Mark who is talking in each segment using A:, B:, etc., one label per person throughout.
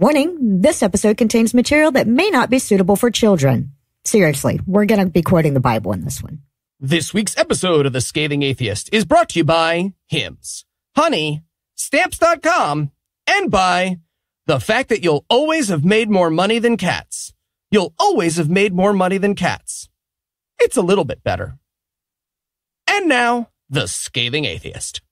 A: Warning, this episode contains material that may not be suitable for children. Seriously, we're going to be quoting the Bible in this one.
B: This week's episode of The Scathing Atheist is brought to you by Hymns, Honey, Stamps.com, and by the fact that you'll always have made more money than cats. You'll always have made more money than cats. It's a little bit better. And now, The Scathing Atheist.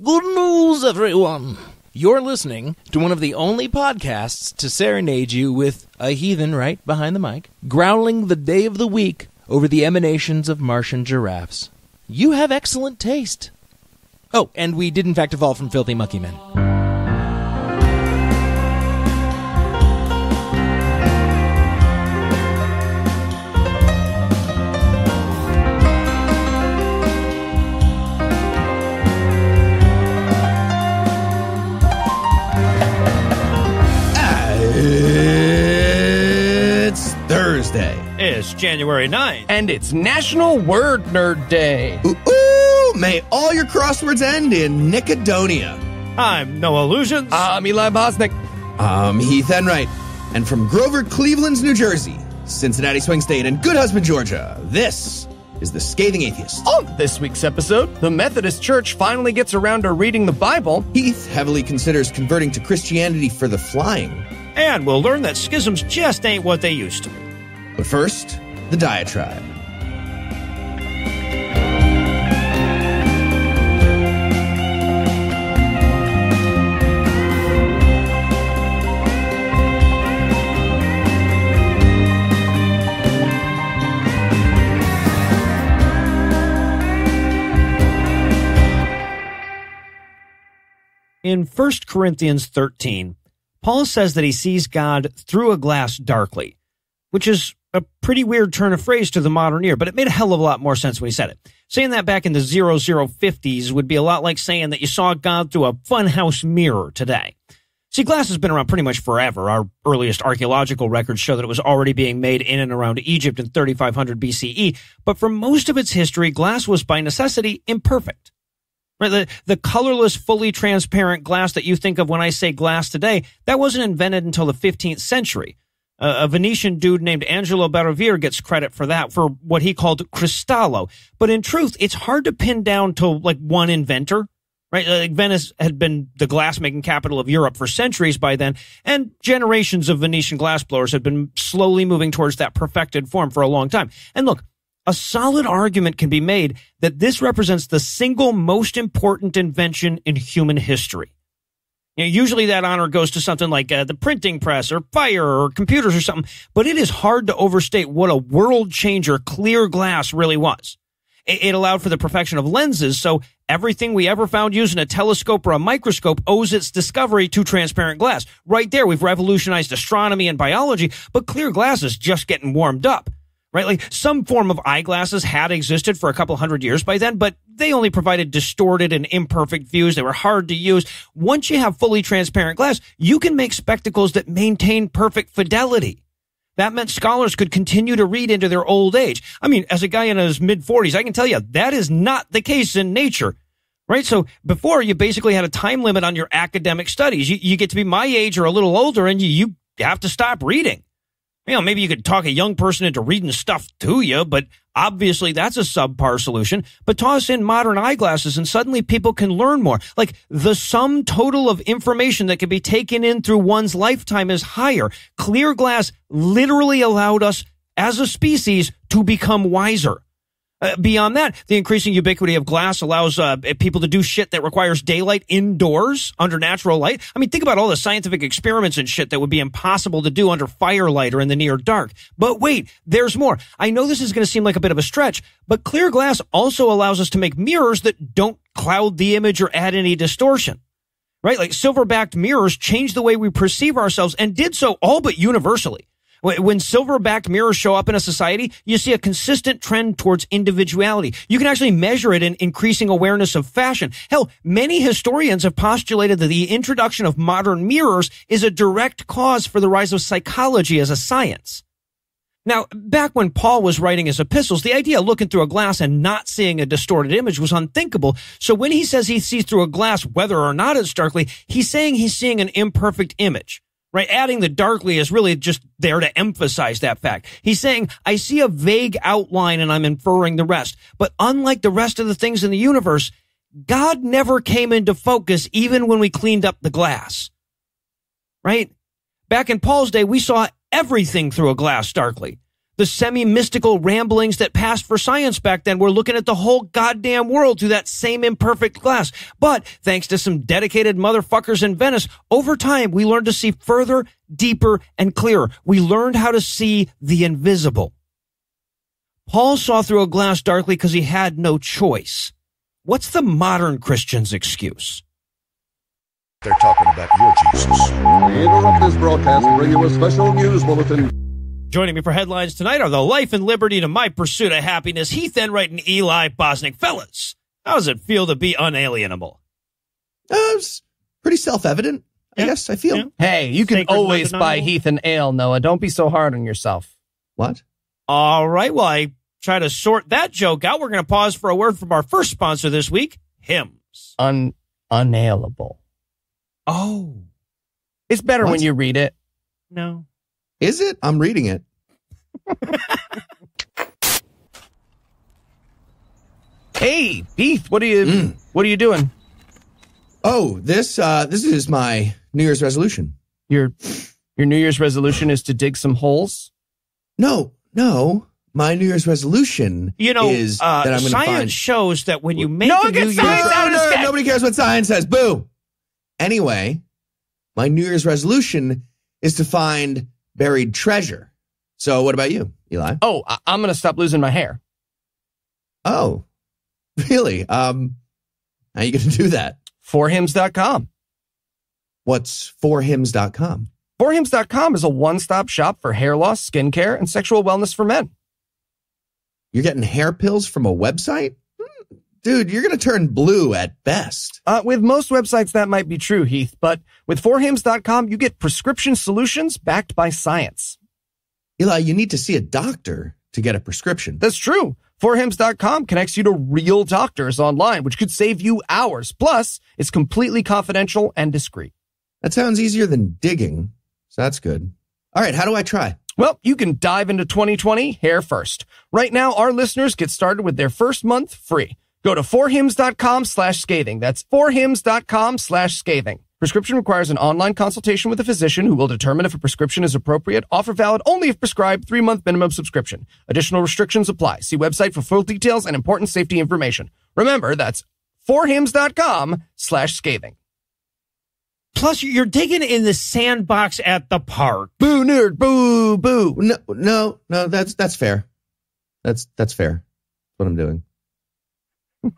C: Good news, everyone! You're listening to one of the only podcasts to serenade you with a heathen right behind the mic, growling the day of the week over the emanations of Martian giraffes. You have excellent taste. Oh, and we did in fact evolve from filthy monkey men.
D: January 9th.
B: And it's National Word Nerd Day.
E: Ooh, ooh, may all your crosswords end in Nicodonia.
D: I'm Noah Lugeons.
B: I'm Eli Bosnick.
E: I'm Heath Enwright. And from Grover, Cleveland's New Jersey, Cincinnati Swing State, and Good Husband, Georgia, this is The Scathing Atheist.
B: On this week's episode, the Methodist Church finally gets around to reading the Bible.
E: Heath heavily considers converting to Christianity for the flying.
D: and we'll learn that schisms just ain't what they used to be.
E: But first, the diatribe.
D: In 1 Corinthians 13, Paul says that he sees God through a glass darkly, which is a pretty weird turn of phrase to the modern ear, but it made a hell of a lot more sense when he said it. Saying that back in the 0050s would be a lot like saying that you saw God through a funhouse mirror today. See, glass has been around pretty much forever. Our earliest archaeological records show that it was already being made in and around Egypt in 3500 BCE, but for most of its history, glass was by necessity imperfect. Right, the, the colorless, fully transparent glass that you think of when I say glass today, that wasn't invented until the 15th century. Uh, a Venetian dude named Angelo Barovier gets credit for that, for what he called cristallo. But in truth, it's hard to pin down to like one inventor, right? Like Venice had been the glassmaking capital of Europe for centuries by then, and generations of Venetian glassblowers had been slowly moving towards that perfected form for a long time. And look, a solid argument can be made that this represents the single most important invention in human history. You know, usually that honor goes to something like uh, the printing press or fire or computers or something, but it is hard to overstate what a world changer clear glass really was. It, it allowed for the perfection of lenses, so everything we ever found using a telescope or a microscope owes its discovery to transparent glass. Right there, we've revolutionized astronomy and biology, but clear glass is just getting warmed up right? Like some form of eyeglasses had existed for a couple hundred years by then, but they only provided distorted and imperfect views. They were hard to use. Once you have fully transparent glass, you can make spectacles that maintain perfect fidelity. That meant scholars could continue to read into their old age. I mean, as a guy in his mid 40s, I can tell you that is not the case in nature. Right. So before you basically had a time limit on your academic studies. You, you get to be my age or a little older and you, you have to stop reading you know, maybe you could talk a young person into reading stuff to you, but obviously that's a subpar solution. But toss in modern eyeglasses and suddenly people can learn more. Like the sum total of information that can be taken in through one's lifetime is higher. Clear glass literally allowed us as a species to become wiser. Uh, beyond that, the increasing ubiquity of glass allows uh, people to do shit that requires daylight indoors under natural light. I mean, think about all the scientific experiments and shit that would be impossible to do under firelight or in the near dark. But wait, there's more. I know this is going to seem like a bit of a stretch, but clear glass also allows us to make mirrors that don't cloud the image or add any distortion. Right? Like silver-backed mirrors change the way we perceive ourselves and did so all but universally. When silver-backed mirrors show up in a society, you see a consistent trend towards individuality. You can actually measure it in increasing awareness of fashion. Hell, many historians have postulated that the introduction of modern mirrors is a direct cause for the rise of psychology as a science. Now, back when Paul was writing his epistles, the idea of looking through a glass and not seeing a distorted image was unthinkable. So when he says he sees through a glass, whether or not it's darkly, he's saying he's seeing an imperfect image. Right? Adding the darkly is really just there to emphasize that fact. He's saying, I see a vague outline and I'm inferring the rest. But unlike the rest of the things in the universe, God never came into focus even when we cleaned up the glass. Right? Back in Paul's day, we saw everything through a glass darkly. The semi mystical ramblings that passed for science back then were looking at the whole goddamn world through that same imperfect glass. But thanks to some dedicated motherfuckers in Venice, over time we learned to see further, deeper, and clearer. We learned how to see the invisible. Paul saw through a glass darkly because he had no choice. What's the modern Christian's excuse?
F: They're talking about your Jesus.
G: We interrupt this broadcast to bring you a special news bulletin.
D: Joining me for headlines tonight are the life and liberty to my pursuit of happiness, Heath Enwright and Eli Bosnick. Fellas, how does it feel to be unalienable?
E: Uh, it's pretty self-evident, I guess. I feel.
D: Yeah.
B: Hey, you can
D: Sacred
B: always buy. Heath and Ale, Noah. Don't be so hard on yourself.
E: What?
D: All right, well, I try to sort that joke out. We're going to pause for a word from our first sponsor this week, Hymns.
B: Un unnailable.
D: Oh,
B: It's better
E: What?
B: when you read it.
D: no.
E: Is it? I'm reading it.
B: Hey, Heath, what are you
E: Mm.
B: what are you doing?
E: Oh, this uh this is my New Year's resolution.
B: Your your New Year's resolution is to dig some holes?
E: No, no. My New Year's resolution
D: You know,
E: is
D: uh,
E: that I'm going to
D: science
E: find.
D: shows that when you make
B: No
D: a New Year's
B: science out of
E: No, no, nobody cares what science says. Boo. Anyway, my New Year's resolution is to find buried treasure. So, what about you, Eli?
B: Oh, I- I'm going to stop losing my hair.
E: Oh, really? Um, how are you going to do that?
B: Forhims.com.
E: What's forhims.com?
B: Forhims.com is a one-stop shop for hair loss, skincare, and sexual wellness for men.
E: You're getting hair pills from a website? Dude, you're going to turn blue at best.
B: Uh, with most websites, that might be true, Heath, but with forhims.com, you get prescription solutions backed by science.
E: Eli, you need to see a doctor to get a prescription.
B: That's true. Forhims.com connects you to real doctors online, which could save you hours. Plus, it's completely confidential and discreet.
E: That sounds easier than digging. So that's good. All right, how do I try?
B: Well, you can dive into 2020 hair first. Right now, our listeners get started with their first month free. Go to forhims.com slash scathing. That's forhims.com slash scathing. Prescription requires an online consultation with a physician who will determine if a prescription is appropriate. Offer valid only if prescribed. Three month minimum subscription. Additional restrictions apply. See website for full details and important safety information. Remember, that's forhims.com slash scathing.
D: Plus, you're digging in the sandbox at the park.
B: Boo nerd, boo, boo.
E: No, no, no, that's that's fair. That's that's fair. That's what I'm doing.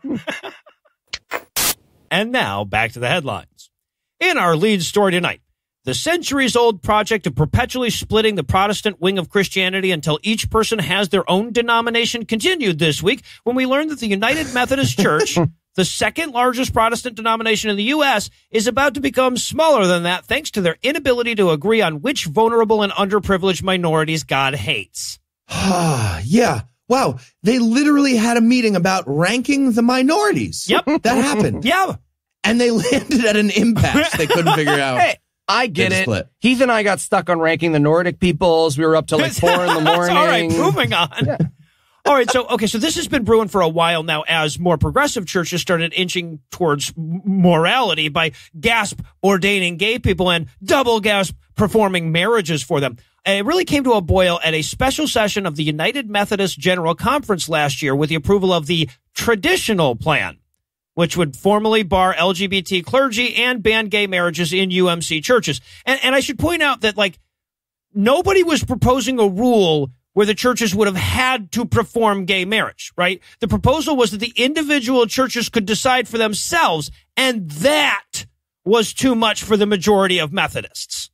D: And now back to the headlines. In our lead story tonight, the centuries old project of perpetually splitting the Protestant wing of Christianity until each person has their own denomination continued this week when we learned that the United Methodist Church, the second largest Protestant denomination in the U.S., is about to become smaller than that thanks to their inability to agree on which vulnerable and underprivileged minorities God hates.
E: yeah. Wow. They literally had a meeting about ranking the minorities.
D: Yep.
E: That happened.
D: Yeah.
E: And they landed at an impasse they couldn't figure out.
B: Hey, I get it.
E: split.
B: Heath and I got stuck on ranking the Nordic peoples. We were up till like four in the morning.
D: All right, moving on. All right, so okay, so this has been brewing for a while now as more progressive churches started inching towards morality by gasp ordaining gay people and double gasp performing marriages for them. And it really came to a boil at a special session of the United Methodist General Conference last year with the approval of the traditional plan, which would formally bar LGBT clergy and ban gay marriages in UMC churches. And, and I should point out that like nobody was proposing a rule where the churches would have had to perform gay marriage, right? The proposal was that the individual churches could decide for themselves, and that was too much for the majority of Methodists.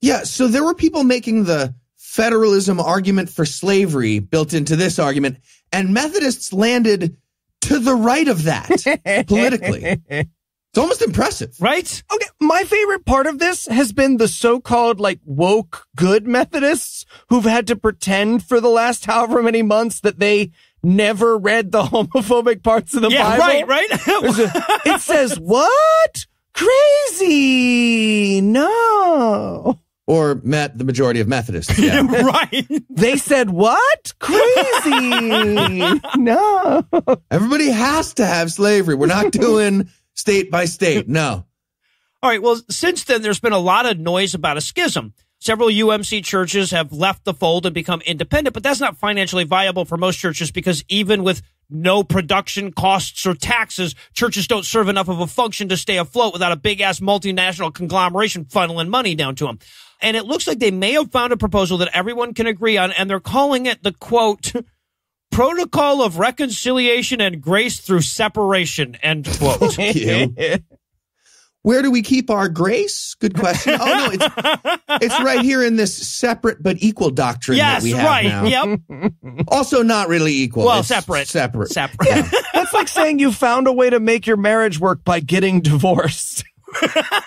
E: Yeah. So there were people making the federalism argument for slavery built into this argument, and Methodists landed to the right of that politically. It's almost impressive.
D: Right?
B: Okay, my favorite part of this has been the so-called like woke good Methodists who've had to pretend for the last however many months that they never read the homophobic parts of the
D: yeah,
B: Bible.
D: right, right.
B: it says what? crazy. No.
E: Or met the majority of Methodists. Yeah.
D: right.
B: They said what? Crazy. no.
E: Everybody has to have slavery. We're not doing state by state. No.
D: All right. Well, since then, there's been a lot of noise about a schism. Several UMC churches have left the fold and become independent, but that's not financially viable for most churches because even with no production costs or taxes, churches don't serve enough of a function to stay afloat without a big ass multinational conglomeration funneling money down to them. And it looks like they may have found a proposal that everyone can agree on, and they're calling it the quote, protocol of reconciliation and grace through separation, end quote.
E: you. Where do we keep our grace? Good question. Oh no, it's it's right here in this separate but equal doctrine
D: yes,
E: that we have
D: right.
E: now.
D: Yep.
E: Also not really equal.
D: Well,
E: It's
D: separate.
E: Separate.
D: Separate.
B: That's like saying you found a way to make your marriage work by getting divorced.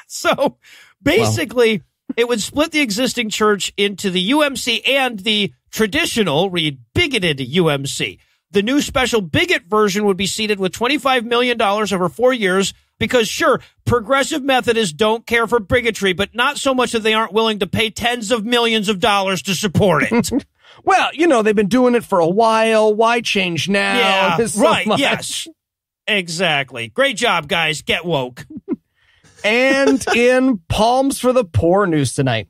D: So basically, it would split the existing church into the UMC and the traditional, read bigoted UMC. The new special bigot version would be seated with $25 million over four years because, sure, progressive Methodists don't care for bigotry, but not so much that they aren't willing to pay tens of millions of dollars to support it.
B: Well, you know, they've been doing it for a while. Why change now?
D: yeah,
B: so
D: right.
B: much?
D: Yes. Exactly. Great job, guys. Get woke.
B: And in Palms for the Poor news tonight.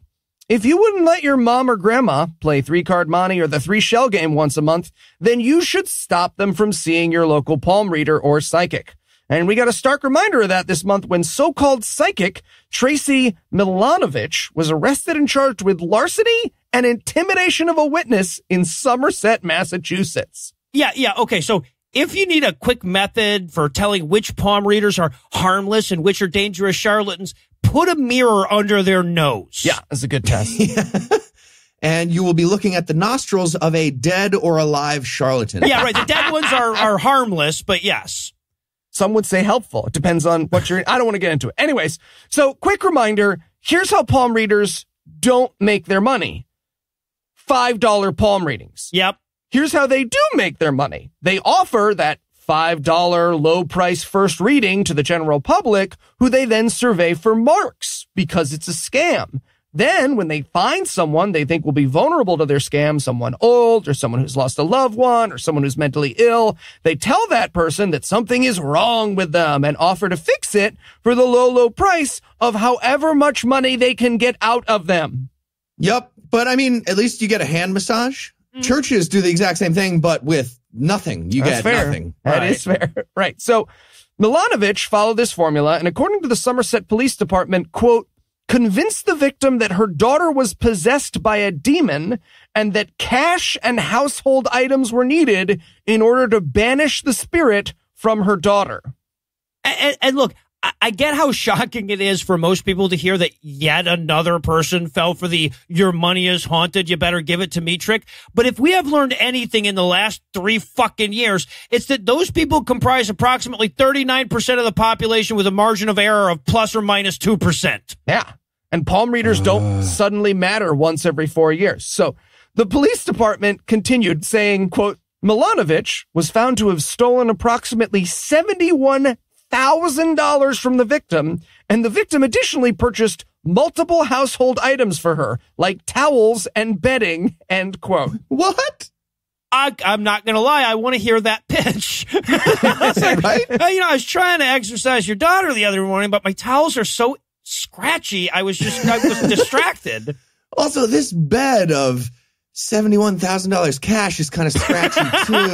B: If you wouldn't let your mom or grandma play three card monte or the three shell game once a month, then you should stop them from seeing your local palm reader or psychic. And we got a stark reminder of that this month when so-called psychic Tracy Milanovich was arrested and charged with larceny and intimidation of a witness in Somerset, Massachusetts.
D: Yeah, yeah. Okay. So if you need a quick method for telling which palm readers are harmless and which are dangerous charlatans, put a mirror under their nose.
B: Yeah, that's a good test.
E: And you will be looking at the nostrils of a dead or alive charlatan.
D: Yeah, right. The dead ones are, are harmless, but yes.
B: Some would say helpful. It depends on what you're, I don't want to get into it. Anyways, so quick reminder. Here's how palm readers don't make their money. $5 palm readings.
D: Yep.
B: Here's how they do make their money. They offer that $5 low price first reading to the general public, who they then survey for marks because it's a scam. Then when they find someone they think will be vulnerable to their scam, someone old or someone who's lost a loved one or someone who's mentally ill, they tell that person that something is wrong with them and offer to fix it for the low, low price of however much money they can get out of them.
E: Yep. But I mean, at least you get a hand massage. Mm-hmm. Churches do the exact same thing, but with nothing. You
B: That's
E: get
B: fair.
E: nothing.
B: That
E: Right.
B: is fair. Right. So Milanovich followed this formula and according to the Somerset Police Department, quote, convinced the victim that her daughter was possessed by a demon and that cash and household items were needed in order to banish the spirit from her daughter.
D: And, and look, I, I get how shocking it is for most people to hear that yet another person fell for the your money is haunted, you better give it to me trick. But if we have learned anything in the last three fucking years, it's that those people comprise approximately 39% of the population with a margin of error of plus or minus 2%.
B: Yeah. And palm readers don't suddenly matter once every four years. So the police department continued saying, quote, Milanovich was found to have stolen approximately $71,000 from the victim. And the victim additionally purchased multiple household items for her, like towels and bedding, end quote.
E: What?
D: I, I'm not going to lie. I want to hear that pitch. Like,
E: Right?
D: you know, I was trying to exercise your daughter the other morning, but my towels are so scratchy. I was just, I was distracted.
E: Also, this bed of $71,000 cash is kind of scratchy too.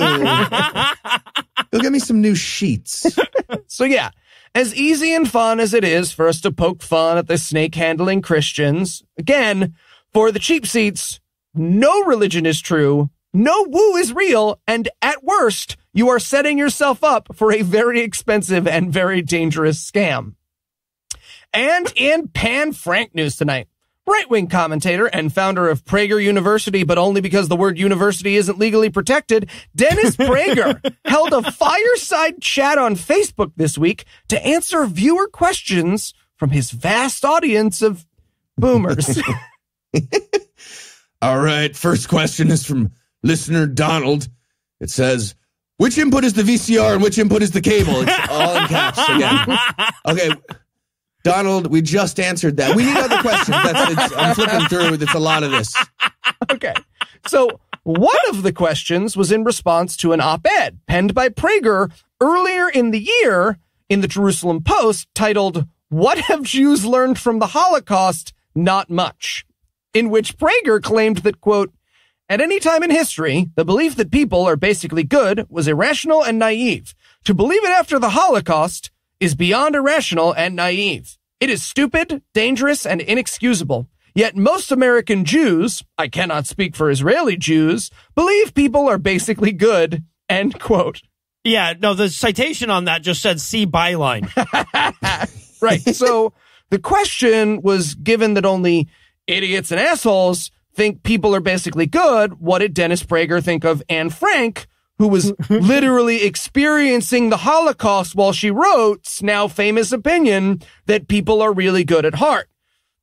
E: Go get me some new sheets.
B: So yeah, as easy and fun as it is for us to poke fun at the snake handling Christians, again, for the cheap seats, no religion is true, no woo is real, and at worst, you are setting yourself up for a very expensive and very dangerous scam. And in Pan Frank news tonight, right wing commentator and founder of Prager University, but only because the word university isn't legally protected, Dennis Prager held a fireside chat on Facebook this week to answer viewer questions from his vast audience of boomers.
E: All right. First question is from listener Donald. It says, which input is the VCR and which input is the cable? It's all in caps again. Okay. Donald, we just answered that. We need other questions. That's, I'm flipping through. It's a lot of this.
B: Okay. So one of the questions was in response to an op-ed penned by Prager earlier in the year in the Jerusalem Post titled, What Have Jews Learned from the Holocaust? Not Much. In which Prager claimed that, quote, at any time in history, the belief that people are basically good was irrational and naive. To believe it after the Holocaust is beyond irrational and naive. It is stupid, dangerous, and inexcusable. Yet most American Jews, I cannot speak for Israeli Jews, believe people are basically good. End quote.
D: Yeah, no, the citation on that just said see byline.
B: Right. So the question was given that only idiots and assholes think people are basically good. What did Dennis Prager think of Anne Frank, who was literally experiencing the Holocaust while she wrote now famous opinion that people are really good at heart?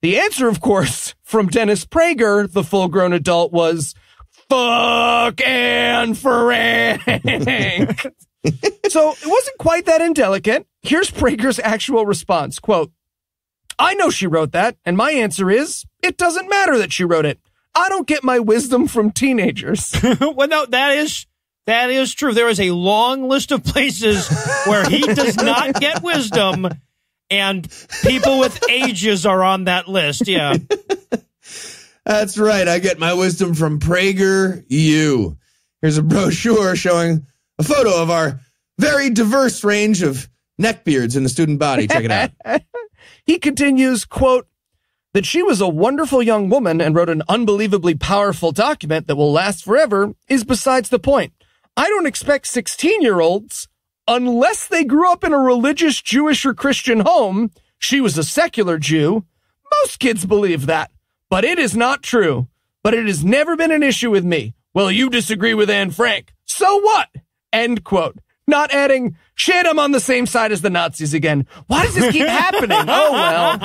B: The answer, of course, from Dennis Prager, the full grown adult, was fuck Anne Frank. so it wasn't quite that indelicate. Here's Prager's actual response. Quote, I know she wrote that, and my answer is, it doesn't matter that she wrote it. I don't get my wisdom from teenagers.
D: well, no, that is that is true. There is a long list of places where he does not get wisdom, and people with ages are on that list. Yeah.
E: That's right. I get my wisdom from Prager U. Here's a brochure showing a photo of our very diverse range of neckbeards in the student body. Check it out.
B: he continues, quote, that she was a wonderful young woman and wrote an unbelievably powerful document that will last forever is besides the point. I don't expect 16 year olds, unless they grew up in a religious Jewish or Christian home, she was a secular Jew. Most kids believe that, but it is not true. But it has never been an issue with me. Well, you disagree with Anne Frank. So what? End quote. Not adding, shit, I'm on the same side as the Nazis again. Why does this keep happening? Oh, well.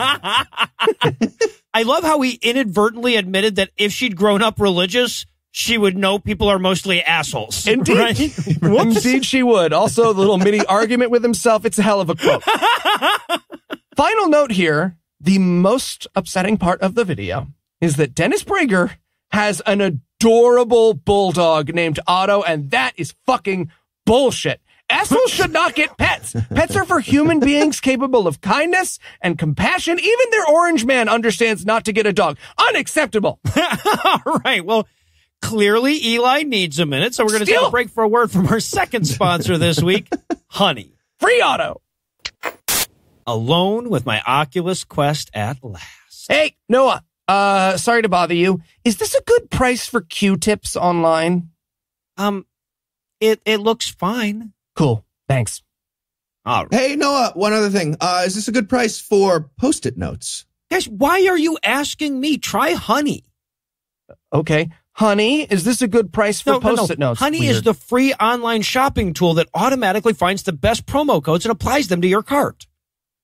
D: I love how he inadvertently admitted that if she'd grown up religious, she would know people are mostly assholes.
B: Indeed.
D: Right?
B: Indeed, she would. Also, the little mini argument with himself. It's a hell of a quote. Final note here the most upsetting part of the video is that Dennis Prager has an adorable bulldog named Otto, and that is fucking bullshit. Assholes should not get pets. Pets are for human beings capable of kindness and compassion. Even their orange man understands not to get a dog. Unacceptable.
D: All right. Well, clearly Eli needs a minute, so we're going to take a break for a word from our second sponsor this week, Honey.
B: Free auto.
D: Alone with my Oculus Quest at last.
B: Hey, Noah. Uh, sorry to bother you. Is this a good price for Q-tips online?
D: Um, it it looks fine.
B: Cool. Thanks.
D: All right.
E: Hey, Noah, one other thing. Uh, is this a good price for post it notes?
D: Guys, why are you asking me? Try Honey.
B: Okay. Honey, is this a good price for
D: No, no, no.
B: post-it notes?
D: Honey is the free online shopping tool that automatically finds the best promo codes and applies them to your cart.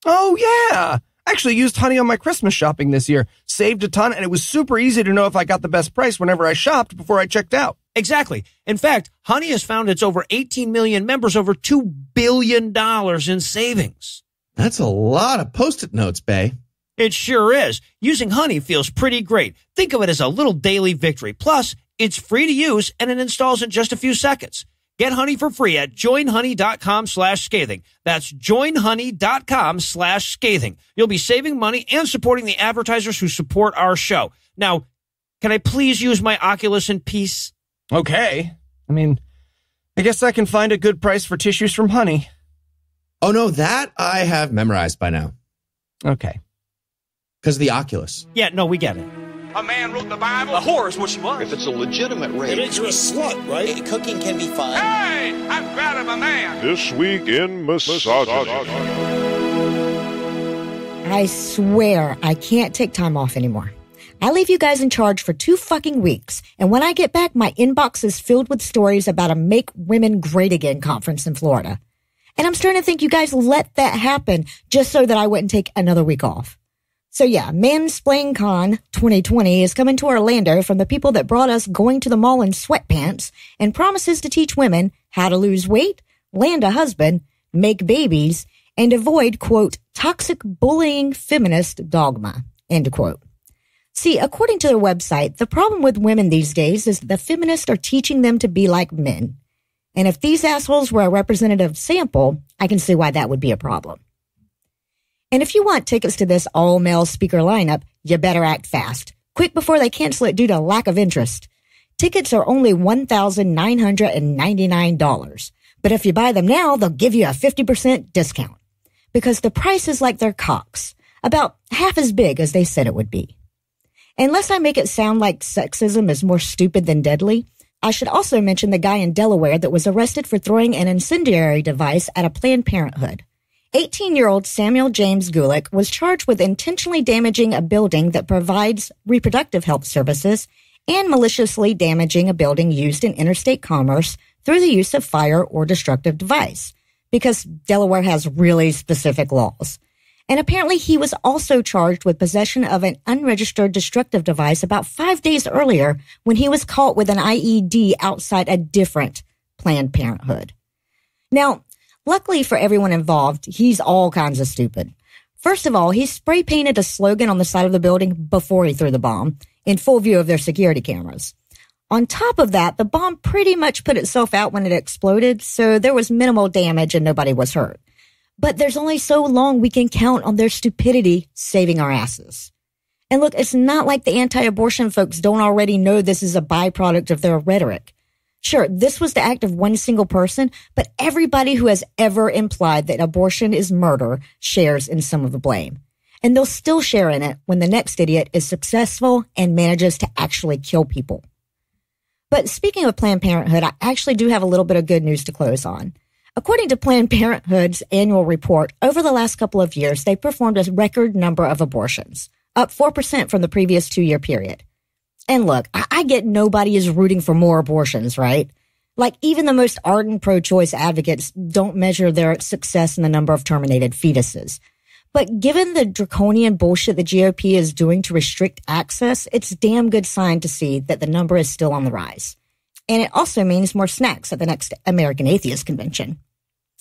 B: Oh yeah. I actually used Honey on my Christmas shopping this year. Saved a ton and it was super easy to know if I got the best price whenever I shopped before I checked out.
D: Exactly. In fact, Honey has found its over 18 million members over $2 billion in savings.
E: That's a lot of post it notes, Bay.
D: It sure is. Using Honey feels pretty great. Think of it as a little daily victory. Plus, it's free to use and it installs in just a few seconds. Get Honey for free at joinhoney.com slash scathing. That's joinhoney.com slash scathing. You'll be saving money and supporting the advertisers who support our show. Now, can I please use my Oculus in peace?
B: Okay. I mean, I guess I can find a good price for tissues from Honey.
E: Oh, no, that I have memorized by now
B: Okay.
E: Because of the Oculus.
D: Yeah, no, we get it.
H: A man wrote the Bible.
I: A whore is what she was.
J: If it's a legitimate rape,
I: makes you a slut, right?
J: cooking can be fun.
H: Hey, I'm proud of a man.
F: This week in misogyny.
A: I swear I can't take time off anymore. I leave you guys in charge for two fucking weeks, and when I get back, my inbox is filled with stories about a Make Women Great Again conference in Florida. And I'm starting to think you guys let that happen just so that I wouldn't take another week off. So yeah, Mansplain Con 2020 is coming to Orlando from the people that brought us going to the mall in sweatpants and promises to teach women how to lose weight, land a husband, make babies, and avoid, quote, toxic bullying feminist dogma. End quote. See, according to their website, the problem with women these days is that the feminists are teaching them to be like men. And if these assholes were a representative sample, I can see why that would be a problem. And if you want tickets to this all male speaker lineup, you better act fast. Quick before they cancel it due to lack of interest. Tickets are only $1,999. But if you buy them now, they'll give you a 50% discount. Because the price is like their cocks, about half as big as they said it would be. Unless I make it sound like sexism is more stupid than deadly, I should also mention the guy in Delaware that was arrested for throwing an incendiary device at a Planned Parenthood. 18 year old Samuel James Gulick was charged with intentionally damaging a building that provides reproductive health services and maliciously damaging a building used in interstate commerce through the use of fire or destructive device, because Delaware has really specific laws. And apparently he was also charged with possession of an unregistered destructive device about five days earlier when he was caught with an IED outside a different Planned Parenthood. Now, luckily for everyone involved, he's all kinds of stupid. First of all, he spray painted a slogan on the side of the building before he threw the bomb in full view of their security cameras. On top of that, the bomb pretty much put itself out when it exploded, so there was minimal damage and nobody was hurt. But there's only so long we can count on their stupidity saving our asses. And look, it's not like the anti-abortion folks don't already know this is a byproduct of their rhetoric. Sure, this was the act of one single person, but everybody who has ever implied that abortion is murder shares in some of the blame. And they'll still share in it when the next idiot is successful and manages to actually kill people. But speaking of Planned Parenthood, I actually do have a little bit of good news to close on. According to Planned Parenthood's annual report, over the last couple of years, they performed a record number of abortions, up 4% from the previous two year period. And look, I, I get nobody is rooting for more abortions, right? Like even the most ardent pro-choice advocates don't measure their success in the number of terminated fetuses. But given the draconian bullshit the GOP is doing to restrict access, it's damn good sign to see that the number is still on the rise. And it also means more snacks at the next American Atheist Convention.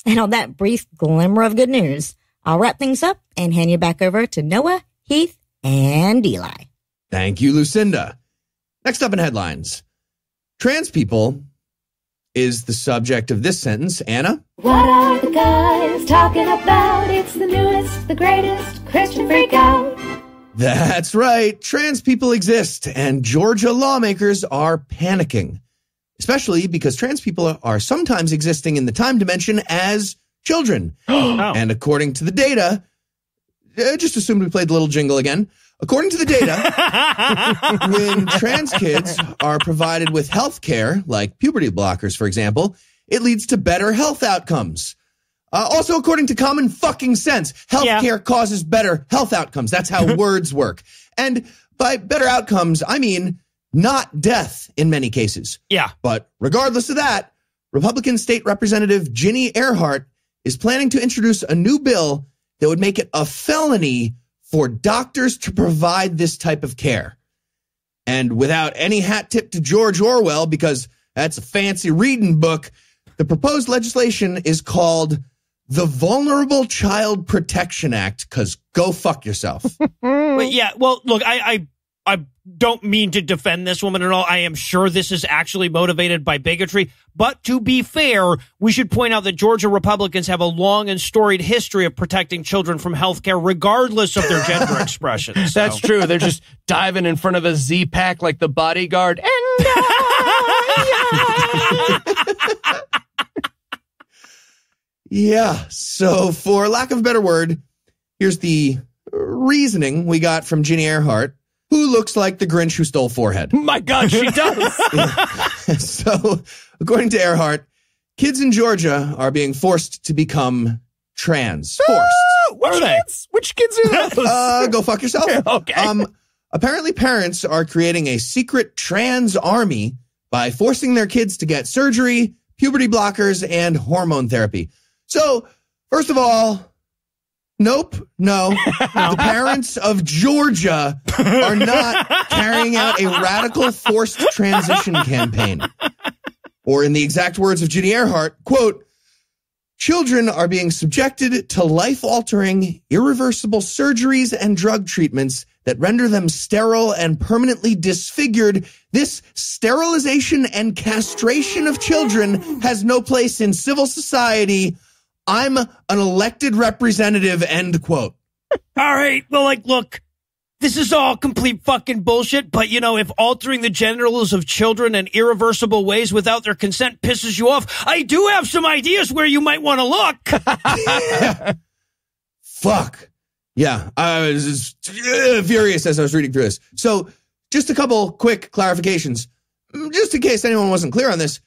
A: And on that brief glimmer of good news, I'll wrap things up and hand you back over to Noah, Heath, and Eli.
E: Thank you, Lucinda. Next up in headlines Trans people is the subject of this sentence. Anna?
K: What are the guys talking about? It's the newest, the greatest Christian freak out.
E: That's right. Trans people exist, and Georgia lawmakers are panicking, especially because trans people are sometimes existing in the time dimension as children. And according to the data, uh, just assume we played the little jingle again. According to the data, when trans kids are provided with health care, like puberty blockers, for example, it leads to better health outcomes. Uh, also, according to common fucking sense, healthcare
D: Yeah.
E: causes better health outcomes. That's how words work. And by better outcomes, I mean not death in many cases.
D: Yeah.
E: But regardless of that, Republican State Representative Ginny Ehrhart is planning to introduce a new bill that would make it a felony for doctors to provide this type of care. And without any hat tip to George Orwell, because that's a fancy reading book, the proposed legislation is called the Vulnerable Child Protection Act, because go fuck yourself.
D: But yeah, well, look, I, I I don't mean to defend this woman at all. I am sure this is actually motivated by bigotry. But to be fair, we should point out that Georgia Republicans have a long and storied history of protecting children from health care, regardless of their gender expression. So-
B: That's true. They're just diving in front of a Z pack like the bodyguard. And
E: Yeah. So, for lack of a better word, here's the reasoning we got from Ginny Ehrhart, who looks like the Grinch who stole forehead.
B: my God, she does.
E: so, according to Ehrhart, kids in Georgia are being forced to become trans. Forced.
B: Which kids? Which kids are those?
E: Uh, go fuck yourself.
B: Okay.
E: Um, apparently, parents are creating a secret trans army by forcing their kids to get surgery, puberty blockers, and hormone therapy. So, first of all, nope, no. The parents of Georgia are not carrying out a radical forced transition campaign. Or, in the exact words of Ginny Ehrhart, quote, Children are being subjected to life altering, irreversible surgeries and drug treatments that render them sterile and permanently disfigured. This sterilization and castration of children has no place in civil society. I'm an elected representative, end quote.
D: All right. Well, like, look, this is all complete fucking bullshit. But you know, if altering the genitals of children in irreversible ways without their consent pisses you off, I do have some ideas where you might want to look. yeah.
E: Fuck. Yeah, I was just, uh, furious as I was reading through this. So, just a couple quick clarifications. Mm, Just in case anyone wasn't clear on this,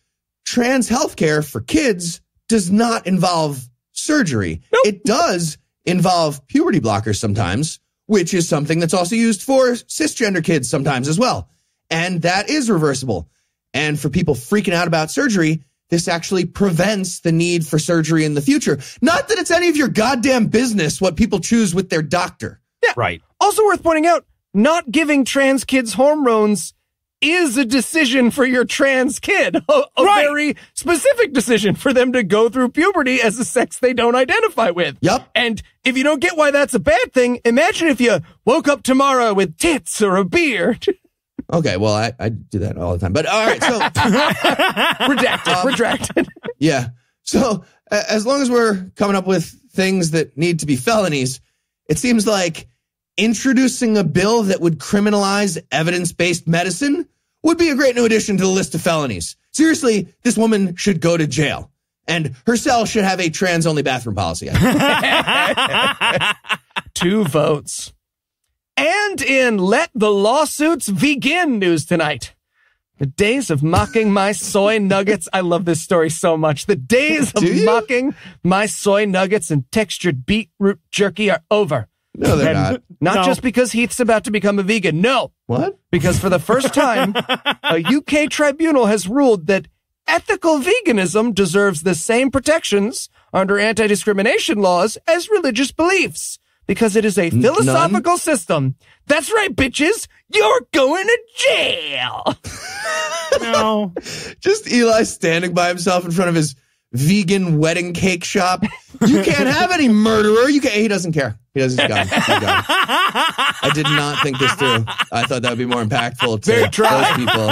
E: trans healthcare for kids does not involve surgery. It does involve puberty blockers sometimes, which is something that's also used for cisgender kids sometimes as well. And that is reversible. And for people freaking out about surgery, this actually prevents the need for surgery in the future. Not that it's any of your goddamn business what people choose with their doctor. Yeah.
D: right.
B: Also worth pointing out, not giving trans kids hormones is a decision for your trans kid. A, a
D: Right.
B: very specific decision for them to go through puberty as a sex they don't identify with.
E: Yup.
B: And if you don't get why that's a bad thing, imagine if you woke up tomorrow with tits or a beard.
E: Okay, well, I, I do that all the time. But all right, so
B: redacted, um, retracted.
E: yeah. So as long as we're coming up with things that need to be felonies, it seems like introducing a bill that would criminalize evidence based medicine would be a great new addition to the list of felonies. Seriously, this woman should go to jail. And her cell should have a trans only bathroom policy.
B: Two votes. And in Let the Lawsuits Begin news tonight. The days of mocking my soy nuggets. I love this story so much. The days of mocking my soy nuggets and textured beetroot jerky are over.
E: No, they're
B: And
E: not.
B: Not
D: No.
B: just because Heath's about to become a vegan. No,
E: What?
B: because for the first time, a UK tribunal has ruled that ethical veganism deserves the same protections under anti-discrimination laws as religious beliefs because it is a philosophical system. That's right, bitches. You're going to jail.
D: No.
E: Just Eli standing by himself in front of his vegan wedding cake shop. You can't have any murderer. You can't. He doesn't care. He doesn't. He's gone. He's gone. I did not think this through. I thought that would be more impactful to those people.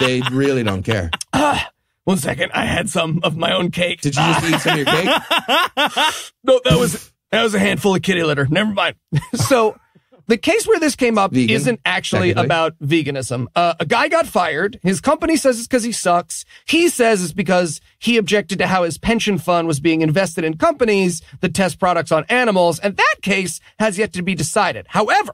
E: They really don't care.
B: One second, I had some of my own cake.
E: Did you just eat some of your cake?
B: No, that was that was a handful of kitty litter. Never mind. So the case where this came up
E: Vegan,
B: isn't actually
E: technically.
B: about veganism. Uh, a guy got fired. His company says it's because he sucks. He says it's because he objected to how his pension fund was being invested in companies that test products on animals. And that case has yet to be decided. However,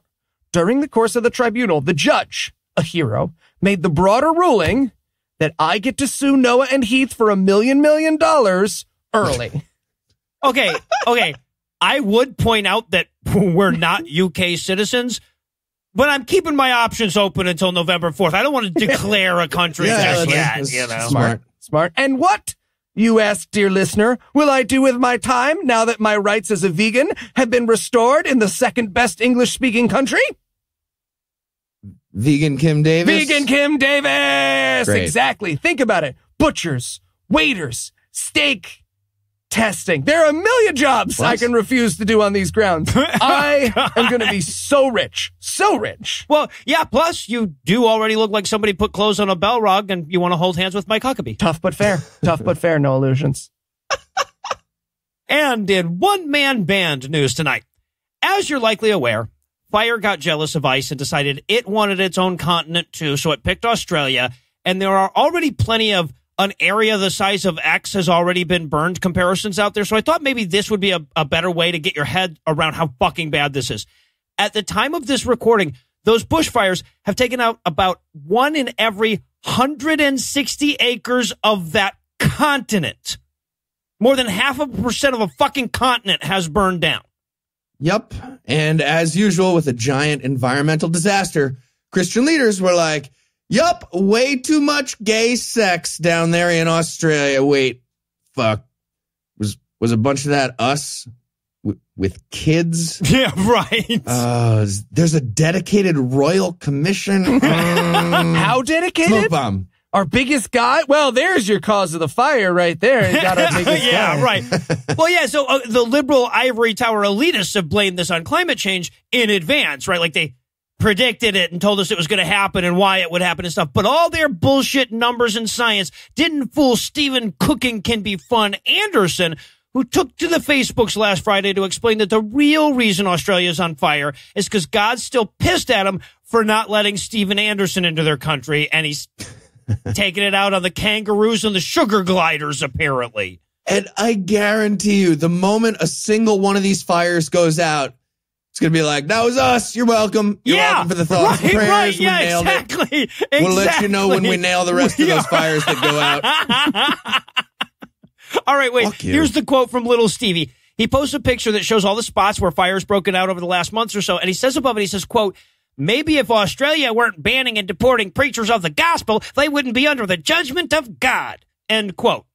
B: during the course of the tribunal, the judge, a hero, made the broader ruling that I get to sue Noah and Heath for a million million dollars early.
D: Okay. Okay. I would point out that we're not UK citizens, but I'm keeping my options open until November 4th. I don't want to declare a country
E: Yeah,
D: just yet, you know.
E: smart.
B: Smart. And what, you ask, dear listener, will I do with my time now that my rights as a vegan have been restored in the second best English speaking country?
E: Vegan Kim Davis.
B: Vegan Kim Davis!
E: Great.
B: Exactly. Think about it. Butchers, waiters, steak testing. There are a million jobs I can refuse to do on these grounds. I am going to be so rich. So rich.
D: Well, yeah, plus you do already look like somebody put clothes on a bell rug and you want to hold hands with Mike Huckabee.
B: Tough but fair. Tough but fair. Noah Lugeons.
D: And in one man band news tonight, as you're likely aware, Fire got jealous of ice and decided it wanted its own continent too, so it picked Australia. And there are already plenty of an area the size of X has already been burned comparisons out there. So I thought maybe this would be a, a better way to get your head around how fucking bad this is. At the time of this recording, those bushfires have taken out about one in every 160 acres of that continent. More than half a percent of a fucking continent has burned down.
E: Yep. And as usual with a giant environmental disaster, Christian leaders were like, Yup, way too much gay sex down there in Australia. Wait, fuck. Was was a bunch of that us w- with kids?
D: Yeah, right.
E: Uh, there's a dedicated royal commission. Mm,
B: How
E: smoke
B: dedicated?
E: bomb.
B: Our biggest guy? Well, there's your cause of the fire right there. Got our biggest
D: yeah,
B: guy.
D: right. well, yeah. So uh, the liberal ivory tower elitists have blamed this on climate change in advance, right? Like they predicted it and told us it was going to happen and why it would happen and stuff. But all their bullshit numbers and science didn't fool Steven Cooking Can Be Fun Anderson, who took to the Facebooks last Friday to explain that the real reason Australia is on fire is because God's still pissed at him for not letting Steven Anderson into their country, and he's taking it out on the kangaroos and the sugar gliders, apparently.
E: And I guarantee you, the moment a single one of these fires goes out, it's gonna be like, that was us. You're welcome. You're
D: yeah,
E: welcome for the thoughts
D: right,
E: and prayers.
D: right,
E: we
D: yeah,
E: nailed
D: exactly,
E: it. We'll let you know when we nail the rest of those fires that go out.
D: All right, wait. Here's the quote from Little Stevie. He posts a picture that shows all the spots where fire's broken out over the last months or so, and he says above it, he says, quote, Maybe if Australia weren't banning and deporting preachers of the gospel, they wouldn't be under the judgment of God. End quote.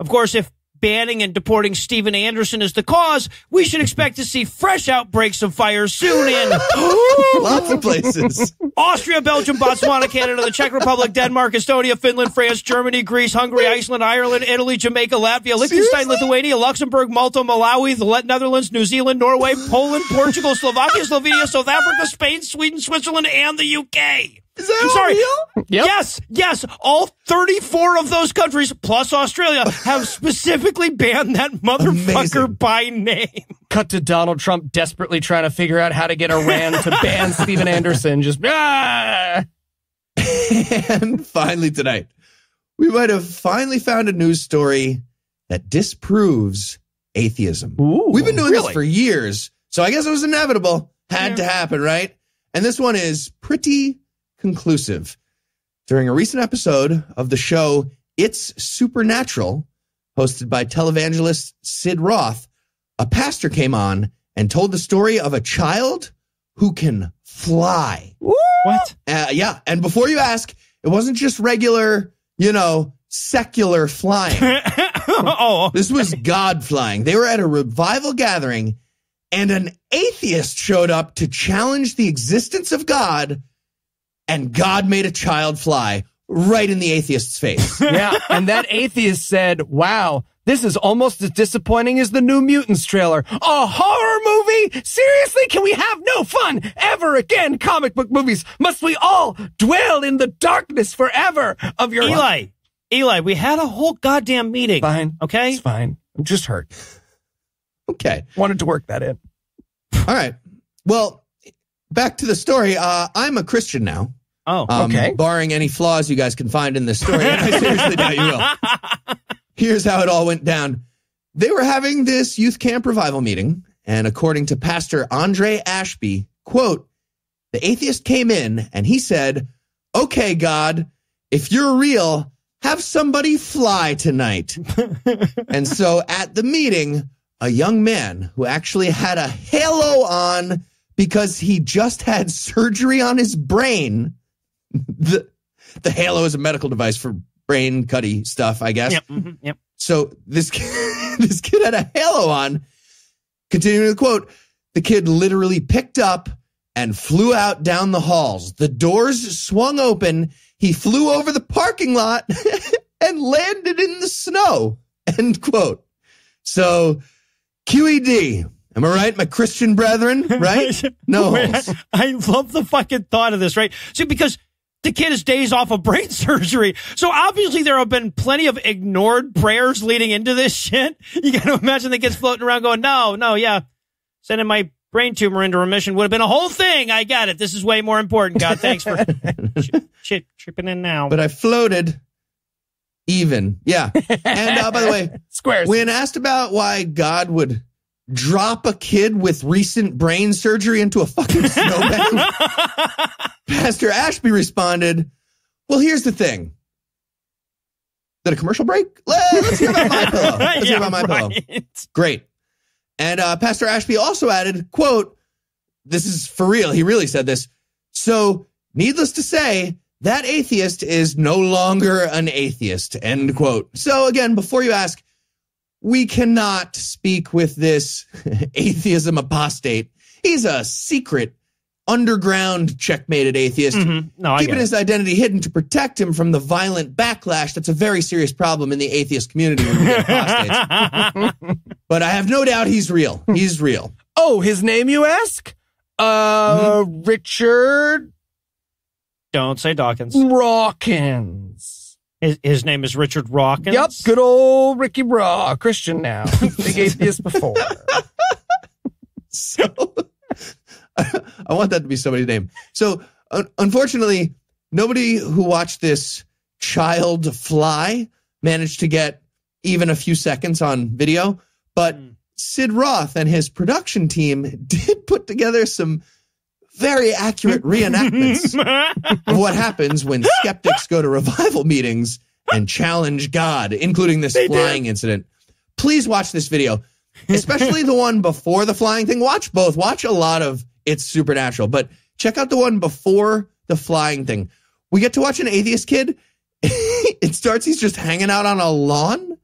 D: Of course, if banning and deporting Stephen Anderson is the cause, we should expect to see fresh outbreaks of fire soon in
E: Lots of places.
D: Austria, Belgium, Botswana, Canada, the Czech Republic, Denmark, Estonia, Finland, France, Germany, Greece, Hungary, Iceland, Ireland, Italy, Jamaica, Latvia, Liechtenstein, Lithuania, Luxembourg, Malta, Malawi, the Netherlands, New Zealand, Norway, Poland, Portugal, Slovakia, Slovenia, South Africa, Spain, Sweden, Switzerland, and the UK.
E: Is that
D: I'm sorry.
E: real?
B: Yep.
D: Yes, yes. All 34 of those countries, plus Australia, have specifically banned that motherfucker
E: Amazing.
D: by name.
B: Cut to Donald Trump desperately trying to figure out how to get Iran to ban Stephen Anderson. Just ah!
E: and finally tonight, we might have finally found a news story that disproves atheism.
B: Ooh,
E: We've been doing
B: really?
E: this for years, so I guess it was inevitable. Had to happen, right? And this one is pretty conclusive. During a recent episode of the show It's Supernatural, hosted by televangelist Sid Roth, a pastor came on and told the story of a child who can fly.
D: What?
E: Uh, yeah. And before you ask, it wasn't just regular, you know, secular flying.
D: oh,
E: this was God flying. They were at a revival gathering and an atheist showed up to challenge the existence of God and God made a child fly right in the atheist's face.
B: yeah. And that atheist said, wow, this is almost as disappointing as the New Mutants trailer. A horror movie? Seriously? Can we have no fun ever again? Comic book movies. Must we all dwell in the darkness forever of your
D: Eli, Eli, we had a whole goddamn meeting.
B: Fine.
D: Okay.
B: It's fine. I'm just hurt.
E: Okay.
B: Wanted to work that in.
E: All right. Well, back to the story. Uh, I'm a Christian now.
D: Oh,
E: Um,
B: Okay.
E: Barring any flaws you guys can find in this story, I seriously doubt you will. Here's how it all went down. They were having this youth camp revival meeting, and according to Pastor Andre Ashby, quote, the atheist came in and he said, Okay, God, if you're real, have somebody fly tonight. and so at the meeting, a young man who actually had a halo on because he just had surgery on his brain. The, the halo is a medical device for brain cutty stuff, I guess.
D: Yep. mhm, yep.
E: So this kid, this kid had a halo on. Continuing the quote, the kid literally picked up and flew out down the halls. The doors swung open. He flew over the parking lot and landed in the snow. End quote. So QED, am I right, my Christian brethren? Right? No
D: I love the fucking thought of this, right? See, because the kid is days off of brain surgery. So obviously there have been plenty of ignored prayers leading into this shit. You got to imagine the kid's floating around going, no, no, yeah. Sending my brain tumor into remission would have been a whole thing. I got it. This is way more important. God, thanks for ch- tripping in now.
E: But I floated even. Yeah. And uh, by the way,
B: Squares.
E: When asked about why God would drop a kid with recent brain surgery into a fucking snowbank, Pastor Ashby responded, Well, here's the thing. Is that a commercial break? Let- Let's hear about my pillow. Let's hear about my pillow. Great. And uh, Pastor Ashby also added, quote, this is for real. He really said this. So, needless to say, that atheist is no longer an atheist, end quote. So, again, before you ask, we cannot speak with this atheism apostate. He's a secret underground checkmated atheist,
D: Mhm. No,
E: keeping
D: get
E: his identity hidden to protect him from the violent backlash that's a very serious problem in the atheist community when we get apostates. but I have no doubt he's real. He's real.
B: Oh, his name, you ask? Uh, Richard
D: Don't say Dawkins.
B: Rawkins.
D: His, his name is Richard Rawkins.
B: Yep, good old Ricky Raw, Christian now. Big atheist before.
E: So I want that to be somebody's name. So un- unfortunately, nobody who watched this child fly managed to get even a few seconds on video, but hmm. Sid Roth and his production team did put together some very accurate reenactments of what happens when skeptics go to revival meetings and challenge God, including this flying incident. Please watch this video, especially the one before the flying thing. Watch both. Watch a lot of It's Supernatural, but check out the one before the flying thing. We get to watch an atheist kid. it starts, he's just hanging out on a lawn,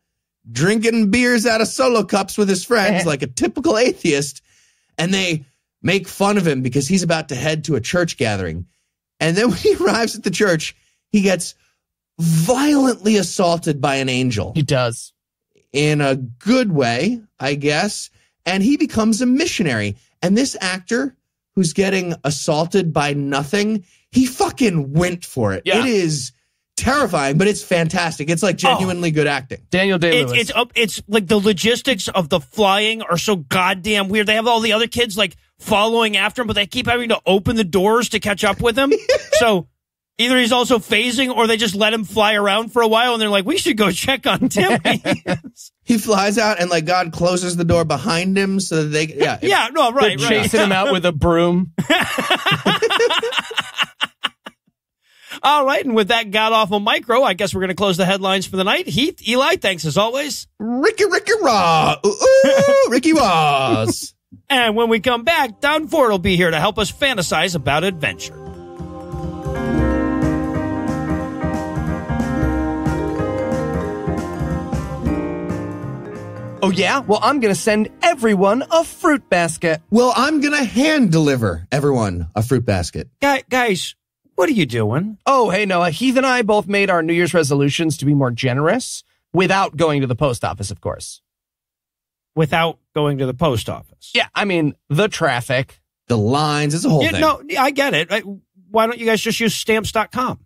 E: drinking beers out of solo cups with his friends, like a typical atheist. And they make fun of him because he's about to head to a church gathering. And then when he arrives at the church, he gets violently assaulted by an angel
B: He does.
E: in a good way, I guess. And he becomes a missionary. And this actor who's getting assaulted by nothing, he fucking went for it.
B: Yeah.
E: It is terrifying, but it's fantastic. It's like oh. genuinely good acting.
B: Daniel Day
D: It's
B: Lewis.
D: it's up. It's like the logistics of the flying are so goddamn weird. They have all the other kids like following after him, but they keep having to open the doors to catch up with him. so either he's also phasing, or they just let him fly around for a while, and they're like, "We should go check on Timmy."
E: He flies out and like God closes the door behind him so that they, yeah.
D: yeah, no,
B: They're
D: right, right.
B: chasing him out with a broom.
D: All right, and with that god awful micro, I guess we're going to close the headlines for the night. Heath, Eli, thanks as always.
E: Ricky, Ricky Raw. Ooh, ooh, Ricky Ross.
D: And when we come back, Don Ford will be here to help us fantasize about adventure.
B: Oh, yeah? Well, I'm going to send everyone a fruit basket.
E: Well, I'm going to hand deliver everyone a fruit basket.
D: Guy, guys, what are you doing?
B: Oh, hey, Noah. Heath and I both made our New Year's resolutions to be more generous without going to the post office, of course.
D: Without going to the post office.
B: Yeah, I mean, the traffic.
E: The lines, it's a whole
D: Yeah,
E: thing.
D: no, I get it. Why don't you guys just use stamps.com?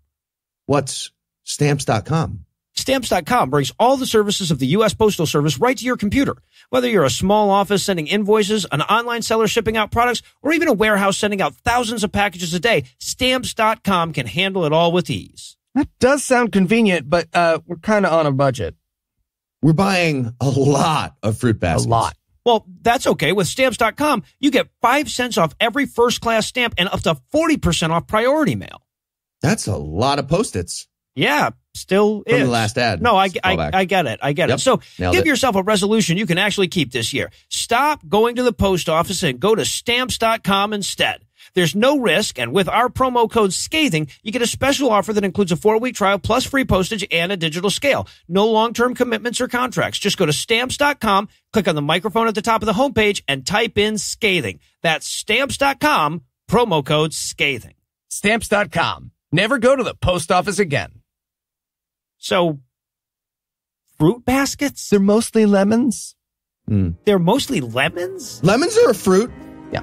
E: What's stamps.com?
D: Stamps.com brings all the services of the U.S. Postal Service right to your computer. Whether you're a small office sending invoices, an online seller shipping out products, or even a warehouse sending out thousands of packages a day, Stamps.com can handle it all with ease.
B: That does sound convenient, but uh, we're kind of on a budget.
E: We're buying a lot of fruit baskets.
B: A lot.
D: Well, that's okay. With Stamps.com, you get 5 cents off every first class stamp and up to 40% off priority mail.
E: That's a lot of post-its.
D: Yeah, still
E: From
D: is.
E: the last ad.
D: No, I,
E: It's a
D: I,
E: callback.
D: I get it. I get
E: Yep.
D: it. So
E: Nailed
D: give
E: it.
D: yourself a resolution you can actually keep this year. Stop going to the post office and go to stamps.com instead. There's no risk, and with our promo code SCATHING, you get a special offer that includes a four week trial plus free postage and a digital scale. No long term commitments or contracts. Just go to stamps.com, click on the microphone at the top of the homepage, and type in SCATHING. That's stamps.com, promo code SCATHING.
B: Stamps.com. Never go to the post office again.
D: So, fruit baskets?
B: They're mostly lemons.
D: They're mostly lemons?
E: Lemons are a fruit.
B: Yeah.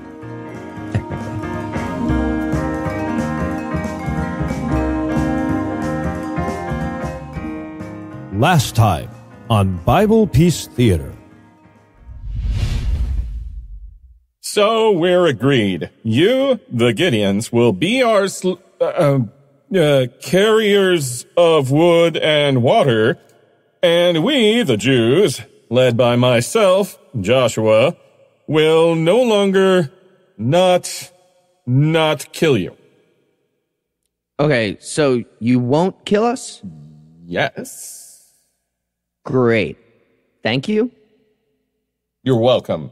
L: Last time on Bible Peace Theater.
M: So we're agreed. You, the Gideons, will be our sl- uh, uh, carriers of wood and water, and we, the Jews, led by myself, Joshua, will no longer not not kill you.
N: Okay, so you won't kill us?
M: Yes.
N: Great. Thank you.
M: You're welcome.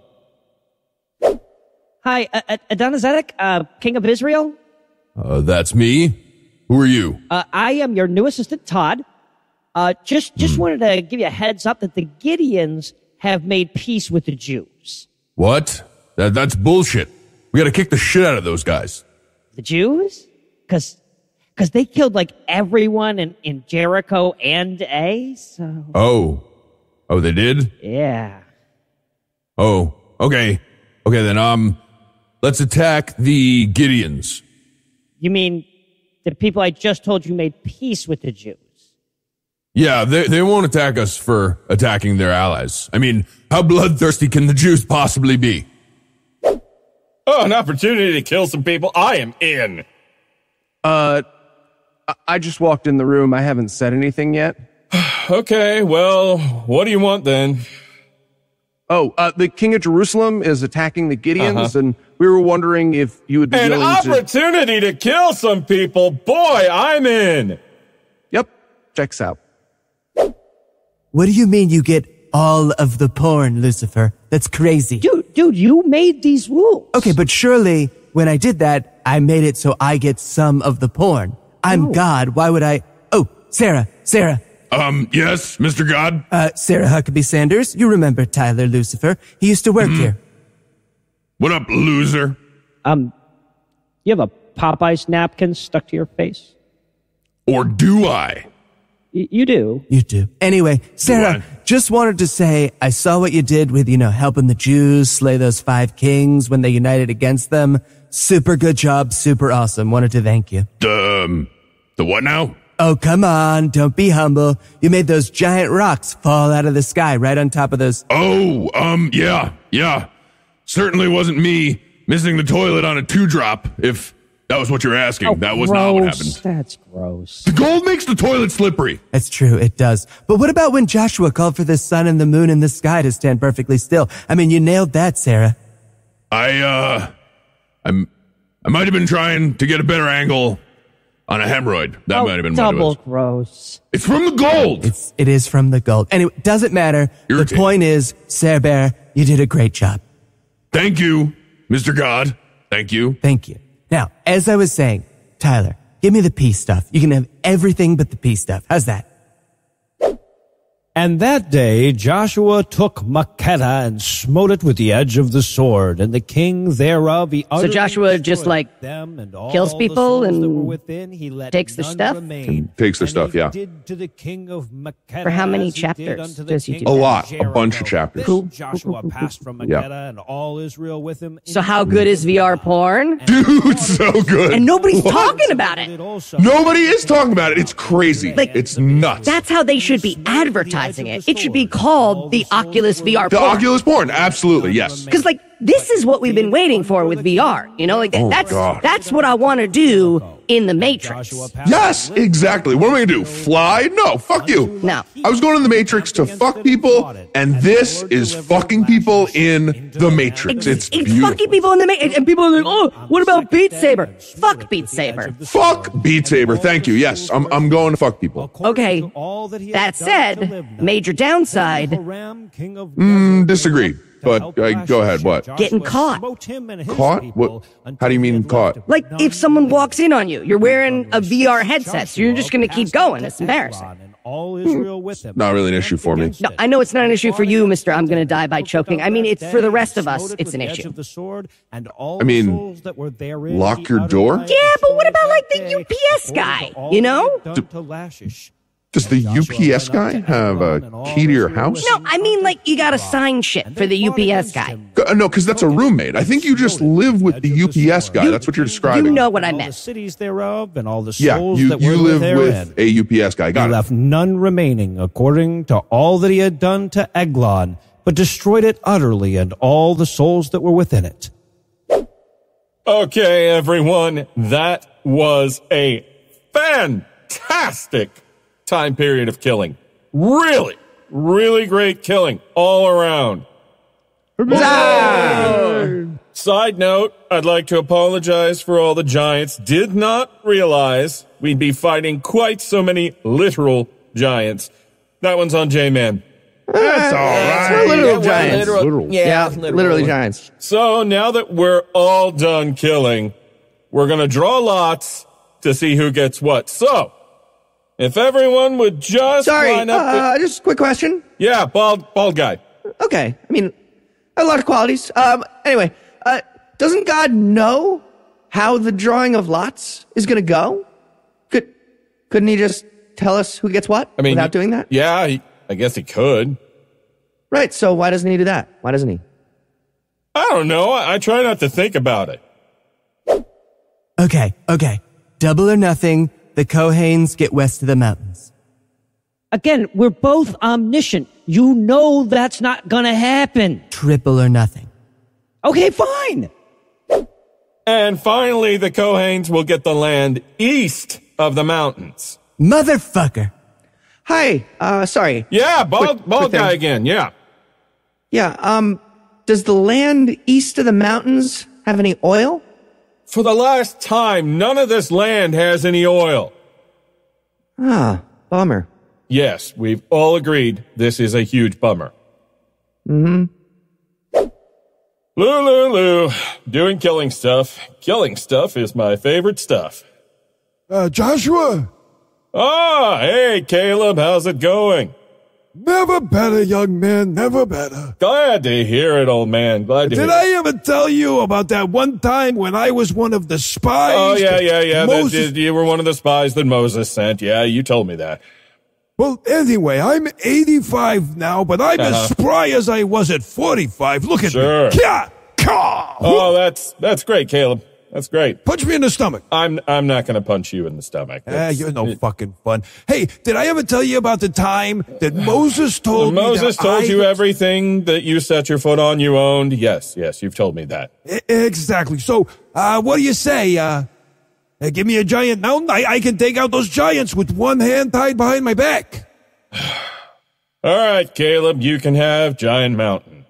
O: Hi, uh, uh, Adonizedek, uh, King of Israel.
P: Uh, that's me. Who are you?
O: Uh, I am your new assistant, Todd. Uh, just just wanted to give you a heads up that the Gideons have made peace with the Jews.
P: What? That, that's bullshit. We gotta kick the shit out of those guys.
O: The Jews? Because because they killed like everyone in, in Jericho and A. So
P: Oh. Oh, they did?
O: yeah.
P: Oh, okay. Okay, then, um, let's attack the Gideons.
O: You mean the people I just told you made peace with the Jews?
P: Yeah, they, they won't attack us for attacking their allies. I mean, how bloodthirsty can the Jews possibly be?
M: Oh, an opportunity to kill some people. I am in.
Q: Uh, I- I just walked in the room. I haven't said anything yet.
M: Okay, well, what do you want then?
Q: Oh, uh, the king of Jerusalem is attacking the Gideons,
M: Uh-huh.
Q: and we were wondering if you would be
M: An
Q: willing to.
M: opportunity to kill some people. Boy, I'm in.
Q: Yep, checks out.
B: What do you mean you get all of the porn, Lucifer? That's crazy.
O: Dude, dude, you made these rules.
B: Okay, but surely when I did that, I made it so I get some of the porn. I'm God. Why would I? Oh, Sarah, Sarah.
P: Um, yes, Mr. God?
B: Uh, Sarah Huckabee Sanders. You remember Tyler Lucifer. He used to work here.
P: What up, loser?
O: Um, you have a Popeyes napkin stuck to your face?
P: Or do I?
O: Y- you do.
B: You do. Anyway, Sarah, just wanted to say I saw what you did with, you know, helping the Jews slay those five kings when they united against them. Super good job. Super awesome. Wanted to thank you.
P: Um, the what now?
B: Oh, come on. Don't be humble. You made those giant rocks fall out of the sky right on top of those.
P: Oh, um, yeah, yeah. Certainly wasn't me missing the toilet on a two drop, if that was what you're asking. that was not what happened.
O: That's gross.
P: The gold makes the toilet slippery.
B: That's true. It does. But what about when Joshua called for the sun and the moon and the sky to stand perfectly still? I mean, you nailed that, Sarah.
P: I, uh, I'm, I might have been trying to get a better angle on a hemorrhoid. That
O: Oh,
P: might have been what it
O: double
P: was.
O: gross.
P: It's from the gold.
B: It's, it is from the gold. Anyway, doesn't matter. The point is, Sarah Bear, you did a great job.
P: Thank you, Mr. God. Thank you.
B: Thank you. Now, as I was saying, Tyler, give me the peace stuff. You can have everything but the peace stuff. How's that?
L: And that day Joshua took Makkedah and smote it with the edge of the sword, and the king thereof he
D: So Joshua just like
L: them and all
D: kills people and
L: within, he let
D: takes their stuff?
L: remain.
R: Takes their stuff, yeah.
L: did to the king of Makkedah
D: For how many
L: as he
D: chapters does he do
R: A lot, a bunch of chapters.
D: Cool.
L: Joshua passed from
R: Yeah.
L: Makkedah and all Israel with him.
D: So how good is VR porn?
R: Dude, so good.
D: And nobody's
R: What?
D: talking about it.
R: Nobody is talking about it. It's crazy.
D: Like-
R: it's nuts.
D: That's how they should be advertising it. It should be called the Oculus VR
R: the
D: porn.
R: Oculus porn, absolutely, yes.
D: Because like this is what we've been waiting for with VR. You know, like
R: Oh,
D: that's
R: God.
D: that's what I want to do in the Matrix.
R: Yes, exactly. What am I gonna do? Fly? No, fuck you.
D: No.
R: I was going in the Matrix to fuck people, and this is fucking people in the Matrix. It's
D: It's fucking people in the Matrix, and people are like, "Oh, what about Beat Saber? Fuck Beat Saber."
R: Fuck Beat Saber. Thank you. Yes, I'm, I'm going to fuck people.
D: Okay. That said, major downside:
R: Mm, disagree. But uh, go ahead. What?
D: getting caught.
R: Caught? What? How do you mean caught?
D: Like if someone walks in on you, you're wearing a VR headset, so you're just going to keep going. It's embarrassing.
L: All Israel with him.
R: Not really an issue for me.
D: No, I know it's not an issue for you, Mister. I'm going to die by choking. I mean, it's for the rest of us. It's an issue.
R: I mean, lock your door?
D: Yeah, but what about like the UPS guy? You know?
R: Does the UPS guy have a key to your house?
D: No, I mean like you got to sign shit for the UPS guy.
R: Uh, No, because that's a roommate. I think you just live with the UPS guy. That's what you're describing.
D: You know what I
L: all the
D: meant.
L: cities thereof and all the
R: yeah,
L: souls
R: you,
L: that
R: you
L: were
R: live
L: therein.
R: with a UPS guy.
L: He
R: Got it.
L: left none remaining according to all that he had done to Eglon, but destroyed it utterly and all the souls that were within it.
M: Okay, everyone, that was a fantastic time period of killing. Really, really great killing all around. Side note, I'd like to apologize for all the giants. Did not realize we'd be fighting quite so many literal giants. That one's on J-Man.
E: That's all right. We're literal giants.
M: Literal.
E: Yeah, literally giants.
M: So now that we're all done killing, we're gonna draw lots to see who gets what. So, if everyone would just
E: Sorry,
M: line up.
E: uh, just a quick question.
M: yeah, bald, bald guy.
E: Okay, I mean, a lot of qualities. Um, anyway, uh, doesn't God know how the drawing of lots is going to go? Could couldn't he just tell us who gets what
M: I mean,
E: without doing that?
M: Yeah, he, I guess he could.
E: Right. So why doesn't he do that? Why doesn't he?
M: I don't know. I, I try not to think about it.
S: Okay, okay. Double or nothing, the Kohanes get west of the mountains.
O: Again, we're both omniscient. You know that's not gonna happen.
S: Triple or nothing.
O: Okay, fine.
M: And finally, the Kohanes will get the land east of the mountains.
S: Motherfucker.
E: Hi. Uh, sorry.
M: Yeah, bald,
E: Quick-
M: bald
E: quick thing.
M: guy again. Yeah.
E: Yeah. Um, does the land east of the mountains have any oil?
M: For the last time, none of this land has any oil.
E: Ah, bummer.
M: Yes, we've all agreed this is a huge bummer.
E: Mm-hmm.
M: Lou, Lou, Lou. Doing killing stuff. Killing stuff is my favorite stuff.
T: Uh, Joshua,
M: Ah, hey, Caleb, how's it going?
T: Never better, young man, never better.
M: Glad to hear it, old man. Glad to hear it.
T: Did I
M: it.
T: ever tell you about that one time when I was one of the spies?
M: Oh, yeah, yeah, yeah.
T: Moses-
M: did- you were one of the spies that Moses sent. Yeah, you told me that.
T: Well, anyway, I'm 85 now, but I'm
M: Uh-huh.
T: as spry as I was at 45. Look at
M: Sure.
T: me. Ka!
M: Oh, that's that's great, Caleb. That's great.
T: Punch me in the stomach.
M: I'm I'm not going to punch you in the stomach.
T: Ah, you're no fucking fun. Hey, did I ever tell you about the time that Moses told me
M: Moses
T: that
M: told
T: I-
M: you everything that you set your foot on, you owned. Yes, yes, you've told me that.
T: Exactly. So, uh, what do you say? Uh, uh, give me a giant mountain. I, I can take out those giants with one hand tied behind my back.
M: All right, Caleb, you can have Giant Mountain.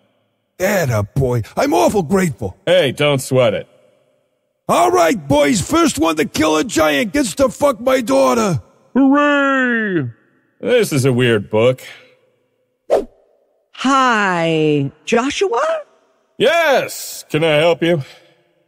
T: Atta boy. I'm awful grateful.
M: Hey, don't sweat it.
T: All right, boys. First one to kill a giant gets to fuck my daughter.
M: Hooray! This is a weird book.
B: Hi, Joshua?
M: Yes, can I help you?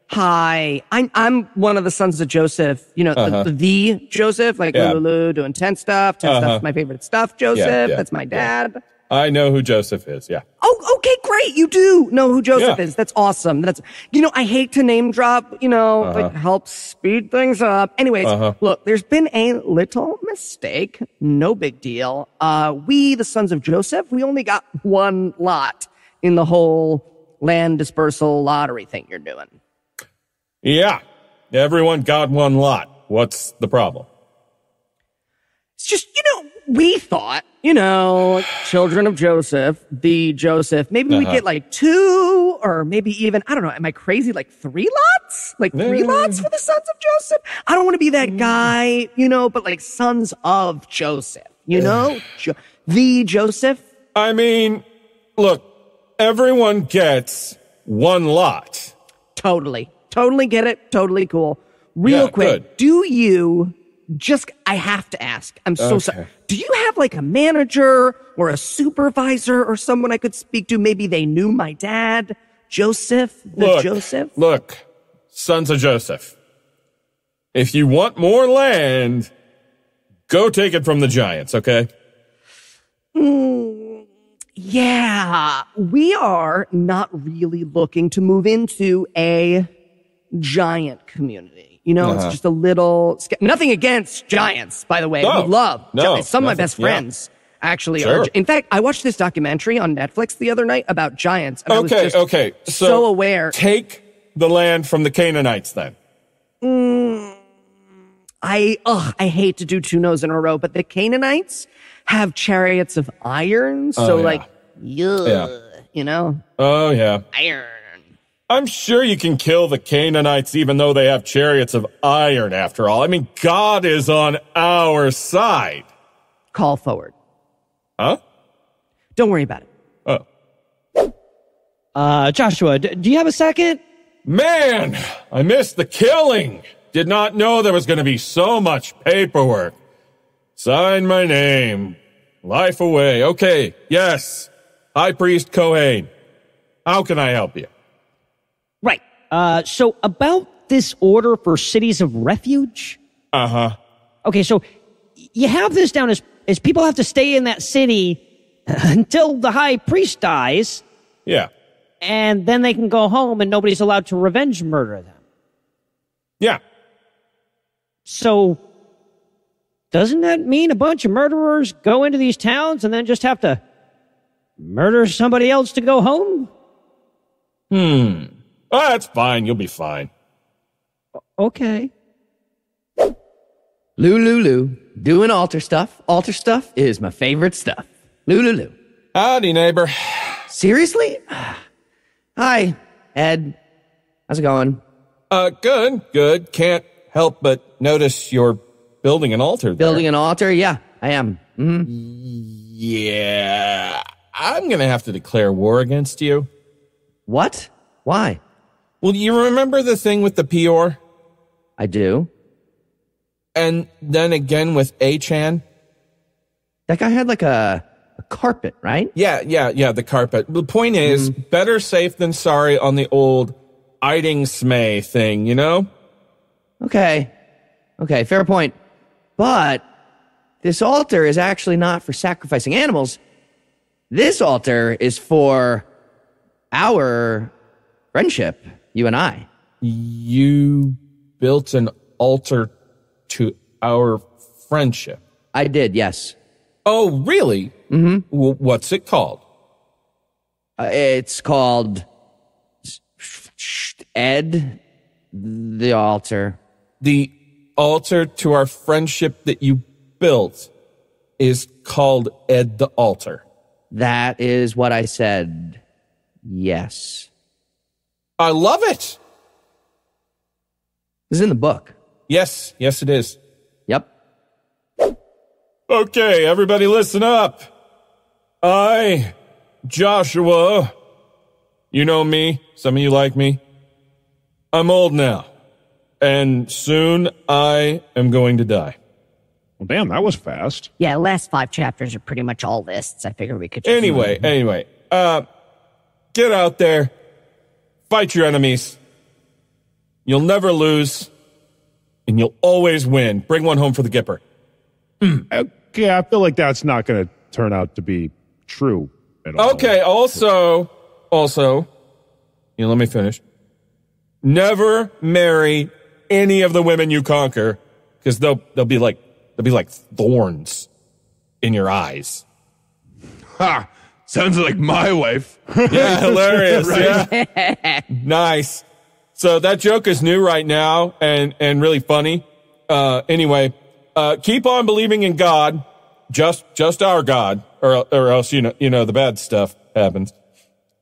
B: Hi, I'm I'm one of the sons of Joseph. You know,
M: Uh-huh.
B: the, the Joseph, like
M: Yeah.
B: Lulu doing ten stuff. 10
M: Uh-huh.
B: stuff's my favorite stuff. Joseph,
M: Yeah, yeah,
B: that's my dad.
M: I know who Joseph is. Yeah.
B: Oh, okay, great. You do know who Joseph
M: Yeah.
B: is. That's awesome. That's you know, I hate to name drop. You know,
M: Uh-huh.
B: it helps speed things up. Anyways,
M: Uh-huh.
B: look, there's been a little mistake. No big deal. Uh, we, the sons of Joseph, we only got one lot in the whole land dispersal lottery thing you're doing.
M: Yeah. Everyone got one lot. What's the problem?
B: It's just, you know, we thought, you know, children of Joseph, the Joseph, maybe we
M: Uh-huh.
B: get like two or maybe even, I don't know, am I crazy? Like three lots? Like three lots for the sons of Joseph? I don't want to be that guy, you know, but like sons of Joseph, you know? Jo- the Joseph?
M: I mean, look, everyone gets one lot.
B: Totally. Totally get it. Totally cool. Real
M: Yeah,
B: quick,
M: good.
B: do you just, I have to ask, I'm so
M: Okay.
B: sorry. Do you have like a manager or a supervisor or someone I could speak to? Maybe they knew my dad, Joseph, the
M: Look,
B: Joseph?
M: look, sons of Joseph. If you want more land, go take it from the giants, okay?
B: Mm, yeah, we are not really looking to move into a giant community. You know,
M: Uh-huh.
B: it's just a little, sca- nothing against giants, by the way.
M: No,
B: we love
M: no,
B: giants. Some of my best
M: yeah.
B: friends actually
M: Sure.
B: are. In fact, I watched this documentary on Netflix the other night about giants. And I was
M: Okay,
B: just
M: okay. So,
B: so aware.
M: Take the land from the Canaanites then.
B: Mm, I ugh, I hate to do two no's in a row, but the Canaanites have chariots of iron, so
M: Oh, yeah.
B: like, yuh,
M: Yeah.
B: you know,
M: Oh, yeah.
B: iron.
M: I'm sure you can kill the Canaanites even though they have chariots of iron after all. I mean, God is on our side.
B: Call forward.
M: Huh?
B: Don't worry about it.
M: Oh.
O: Uh, Joshua, d- do you have a second?
M: Man, I missed the killing. Did not know there was going to be so much paperwork. Sign my name. Life away. Okay, yes. High Priest Kohen. How can I help you?
O: Right. Uh, so about this order for cities of refuge.
M: Uh huh.
O: Okay, so you have this down as as people have to stay in that city until the high priest dies,
M: Yeah.
O: and then they can go home and nobody's allowed to revenge murder them.
M: Yeah.
O: So, doesn't that mean a bunch of murderers go into these towns and then just have to murder somebody else to go home?
M: Hmm. Oh, that's fine. You'll be fine.
O: Okay.
U: Lou, Lou, doing altar stuff. Altar stuff is my favorite stuff. Lou, Lou.
M: Howdy, neighbor.
U: Seriously? Hi, Ed. How's it going?
M: Uh, good, good. Can't help but notice you're building an altar. There.
U: Building an altar? Yeah, I am. Mm-hmm.
M: Yeah. I'm gonna have to declare war against you.
U: What? Why?
M: Well, you remember the thing with the Peor?
U: I do.
M: And then again with Achan?
U: That guy had like a, a carpet, right?
M: Yeah, yeah, yeah, the carpet. The point is,
U: Mm-hmm.
M: better safe than sorry on the old Eiding Smay thing, you know?
U: Okay. Okay, fair point. But this altar is actually not for sacrificing animals. This altar is for our friendship, you and I.
M: You built an altar to our friendship.
U: I did, yes.
M: Oh, really?
U: Mm-hmm.
M: W- what's it called?
U: Uh, it's called Ed the altar.
M: The altar to our friendship that you built is called Ed the Altar.
U: That is what I said. Yes.
M: I love it.
U: This is in the book.
M: Yes, yes, it is.
U: Yep.
M: Okay, everybody listen up. I, Joshua, you know me, some of you like me. I'm old now, and soon I am going to die.
L: Well, damn, that was fast.
V: Yeah, last five chapters are pretty much all lists. I figured we could just.
M: Anyway, anyway, uh, get out there, fight your enemies. You'll never lose, and you'll always win. Bring one home for the Gipper. Hmm.
L: Okay, I feel like that's not going to turn out to be true at all.
M: Okay, also, also, you know, let me finish. Never marry any of the women you conquer, because they'll they'll be like they'll be like thorns in your eyes.
P: Ha! Sounds like my wife.
M: Yeah, hilarious.
P: Right?
M: Yeah. nice. So that joke is new right now and and really funny. Uh, anyway, uh, keep on believing in God, just just our God, or or else you know you know the bad stuff happens.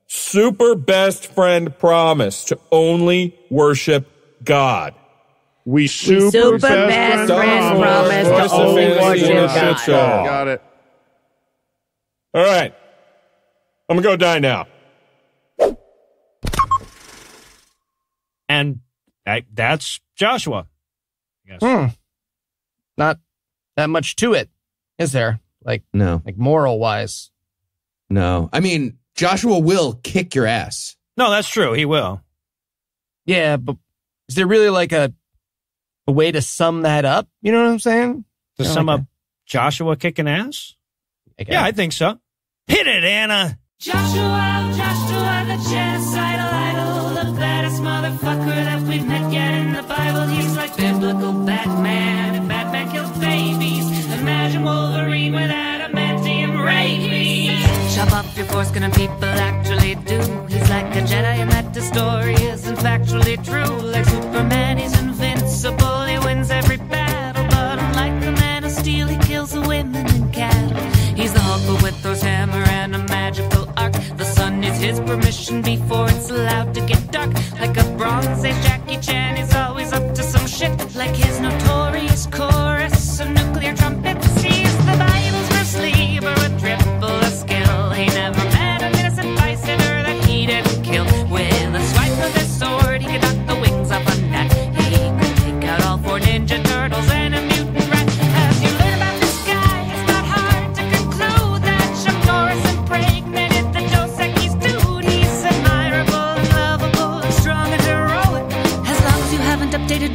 M: Super best friend promise to only worship God.
L: We
V: super, super best, best friend promise to only
M: fantasy in a
V: worship
M: shit
V: God.
P: Got it.
M: All right, I'm gonna go die now.
D: And I, that's Joshua. I guess.
B: Hmm. Not that much to it, is there? Like
E: No,
B: like moral wise.
E: no. I mean, Joshua will kick your ass.
D: No, that's true. He will.
B: Yeah, but is there really like a a way to sum that up? You know what I'm saying?
D: To sum
B: like
D: up Joshua kicking ass?
B: I.
D: Yeah, I think so. Hit it, Anna.
K: Joshua, Joshua, the genocidal idol, the baddest motherfucker that we've met yet in the Bible. He's like biblical Batman, and Batman kills babies. Imagine Wolverine with adamantium rabies. Chop off your foreskin and people actually do. He's like a Jedi, and that the story isn't factually true. Like Superman, he's invincible, he wins every battle. But unlike the Man of Steel, he his permission before it's allowed to get dark. Like a Bronze Age Jackie Chan, he's always up to some shit. Like his notorious chorus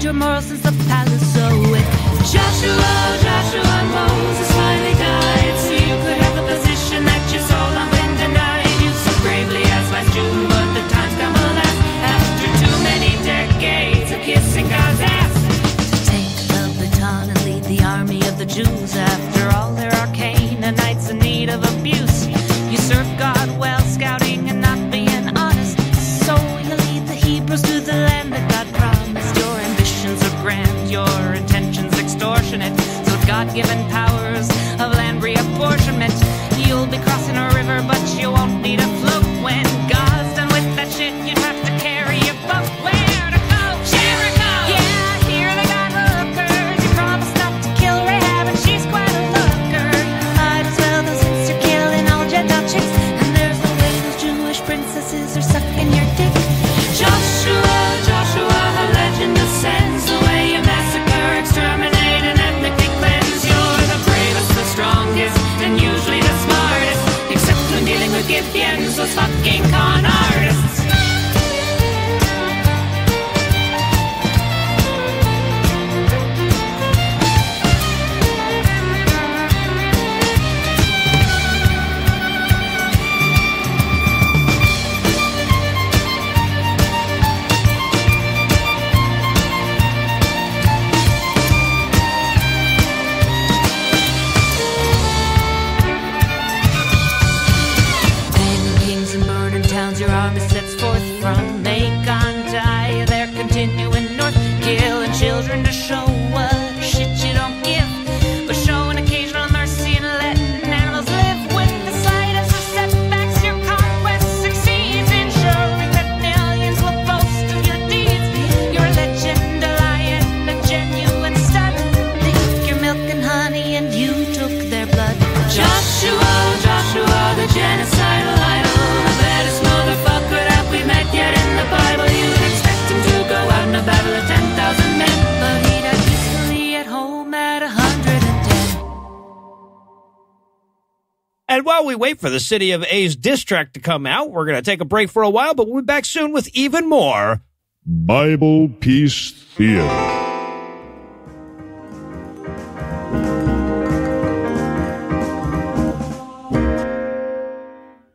K: Roger the palace. So Joshua, Joshua.
D: Wait for the City of A's diss track to come out, we're going to take a break for a while, but we'll be back soon with even more.
F: Bible Peace Theater.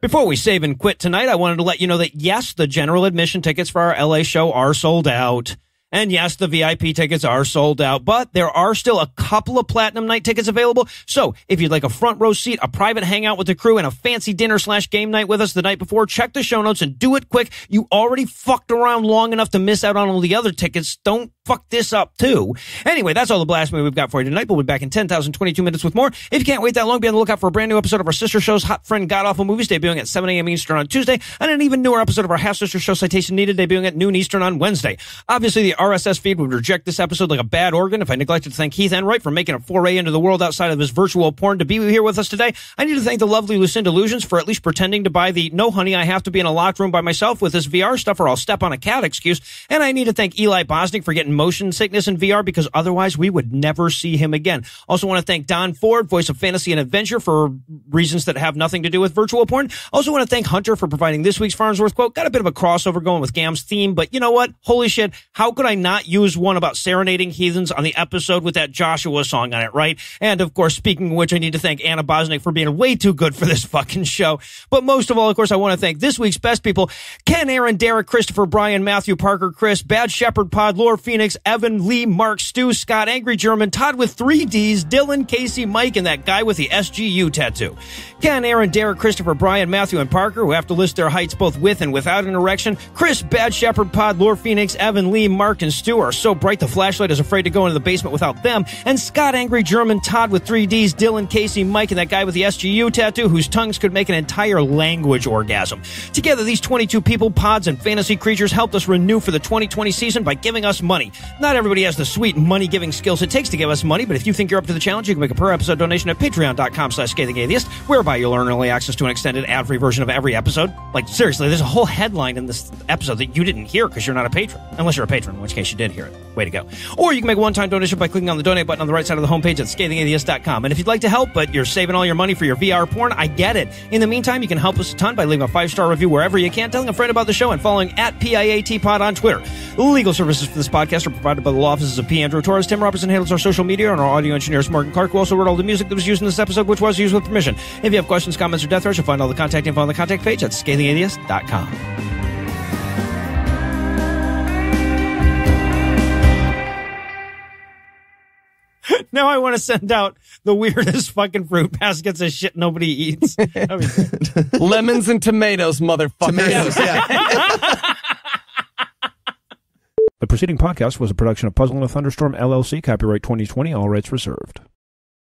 D: Before we save and quit tonight, I wanted to let you know that yes, the general admission tickets for our LA show are sold out. And yes, the VIP tickets are sold out, but there are still a couple of platinum night tickets available. So if you'd like a front row seat, a private hangout with the crew, and a fancy dinner slash game night with us the night before, check the show notes and do it quick. You already fucked around long enough to miss out on all the other tickets. Don't fuck this up too. Anyway, that's all the blasphemy we've got for you tonight. We'll be back in 10,022 minutes with more. If you can't wait that long, be on the lookout for a brand new episode of our sister show's Hot Friend God Awful Movies debuting at 7 a.m. Eastern on Tuesday, and an even newer episode of our half sister show Citation Needed debuting at noon Eastern on Wednesday. Obviously, the RSS feed would reject this episode like a bad organ if I neglected to thank Heath Enwright for making a foray into the world outside of his virtual porn to be here with us today. I need to thank the lovely Lucinda Lugeons for at least pretending to buy the no honey, I have to be in a locked room by myself with this VR stuff or I'll step on a cat excuse. And I need to thank Eli Bosnick for getting motion sickness in VR because otherwise we would never see him again. Also want to thank Don Ford, voice of fantasy and adventure for reasons that have nothing to do with virtual porn. Also want to thank Hunter for providing this week's Farnsworth quote. Got a bit of a crossover going with Gam's theme, but you know what? Holy shit. How could I not use one about serenading heathens on the episode with that Joshua song on it, right? And of course, speaking of which, I need to thank Anna Bosnick for being way too good for this fucking show. But most of all, of course, I want to thank this week's best people, Ken, Aaron, Derek, Christopher, Brian, Matthew, Parker, Chris, Bad Shepherd, Pod, Lore, Phoenix, Evan, Lee, Mark, Stu, Scott, Angry German, Todd with three Ds, Dylan, Casey, Mike, and that guy with the SGU tattoo. Ken, Aaron, Derek, Christopher, Brian, Matthew, and Parker, who have to list their heights both with and without an erection. Chris, Bad Shepherd, Pod, Lore, Phoenix, Evan, Lee, Mark, and Stu are so bright the flashlight is afraid to go into the basement without them. And Scott, Angry German, Todd with three Ds, Dylan, Casey, Mike, and that guy with the SGU tattoo whose tongues could make an entire language orgasm. Together, these 22 people, pods, and fantasy creatures helped us renew for the 2020 season by giving us money. Not everybody has the sweet money giving skills it takes to give us money, but if you think you're up to the challenge, you can make a per episode donation at patreon.com slash scathing atheist, whereby you'll earn early access to an extended ad free version of every episode. Like, seriously, there's a whole headline in this episode that you didn't hear because you're not a patron. Unless you're a patron, in which case you did hear it. Way to go. Or you can make a one time donation by clicking on the donate button on the right side of the homepage at scathingatheist.com. And if you'd like to help, but you're saving all your money for your VR porn, I get it. In the meantime, you can help us a ton by leaving a five star review wherever you can, telling a friend about the show, and following at PIATPod on Twitter. Legal services for this podcast are provided by the law offices of P. Andrew Torres. Tim Robertson handles our social media, and our audio engineers Morgan Clark, who also wrote all the music that was used in this episode, which was used with permission. If you have questions, comments, or death threats, you'll find all the contact info on the contact page at scathingatheist.com. now I want to send out the weirdest fucking fruit baskets of shit nobody eats. That'd.
B: Lemons and tomatoes, motherfucker.
E: Tomatoes, yeah.
L: The preceding podcast was a production of Puzzle in a Thunderstorm LLC, copyright 2020, all rights reserved.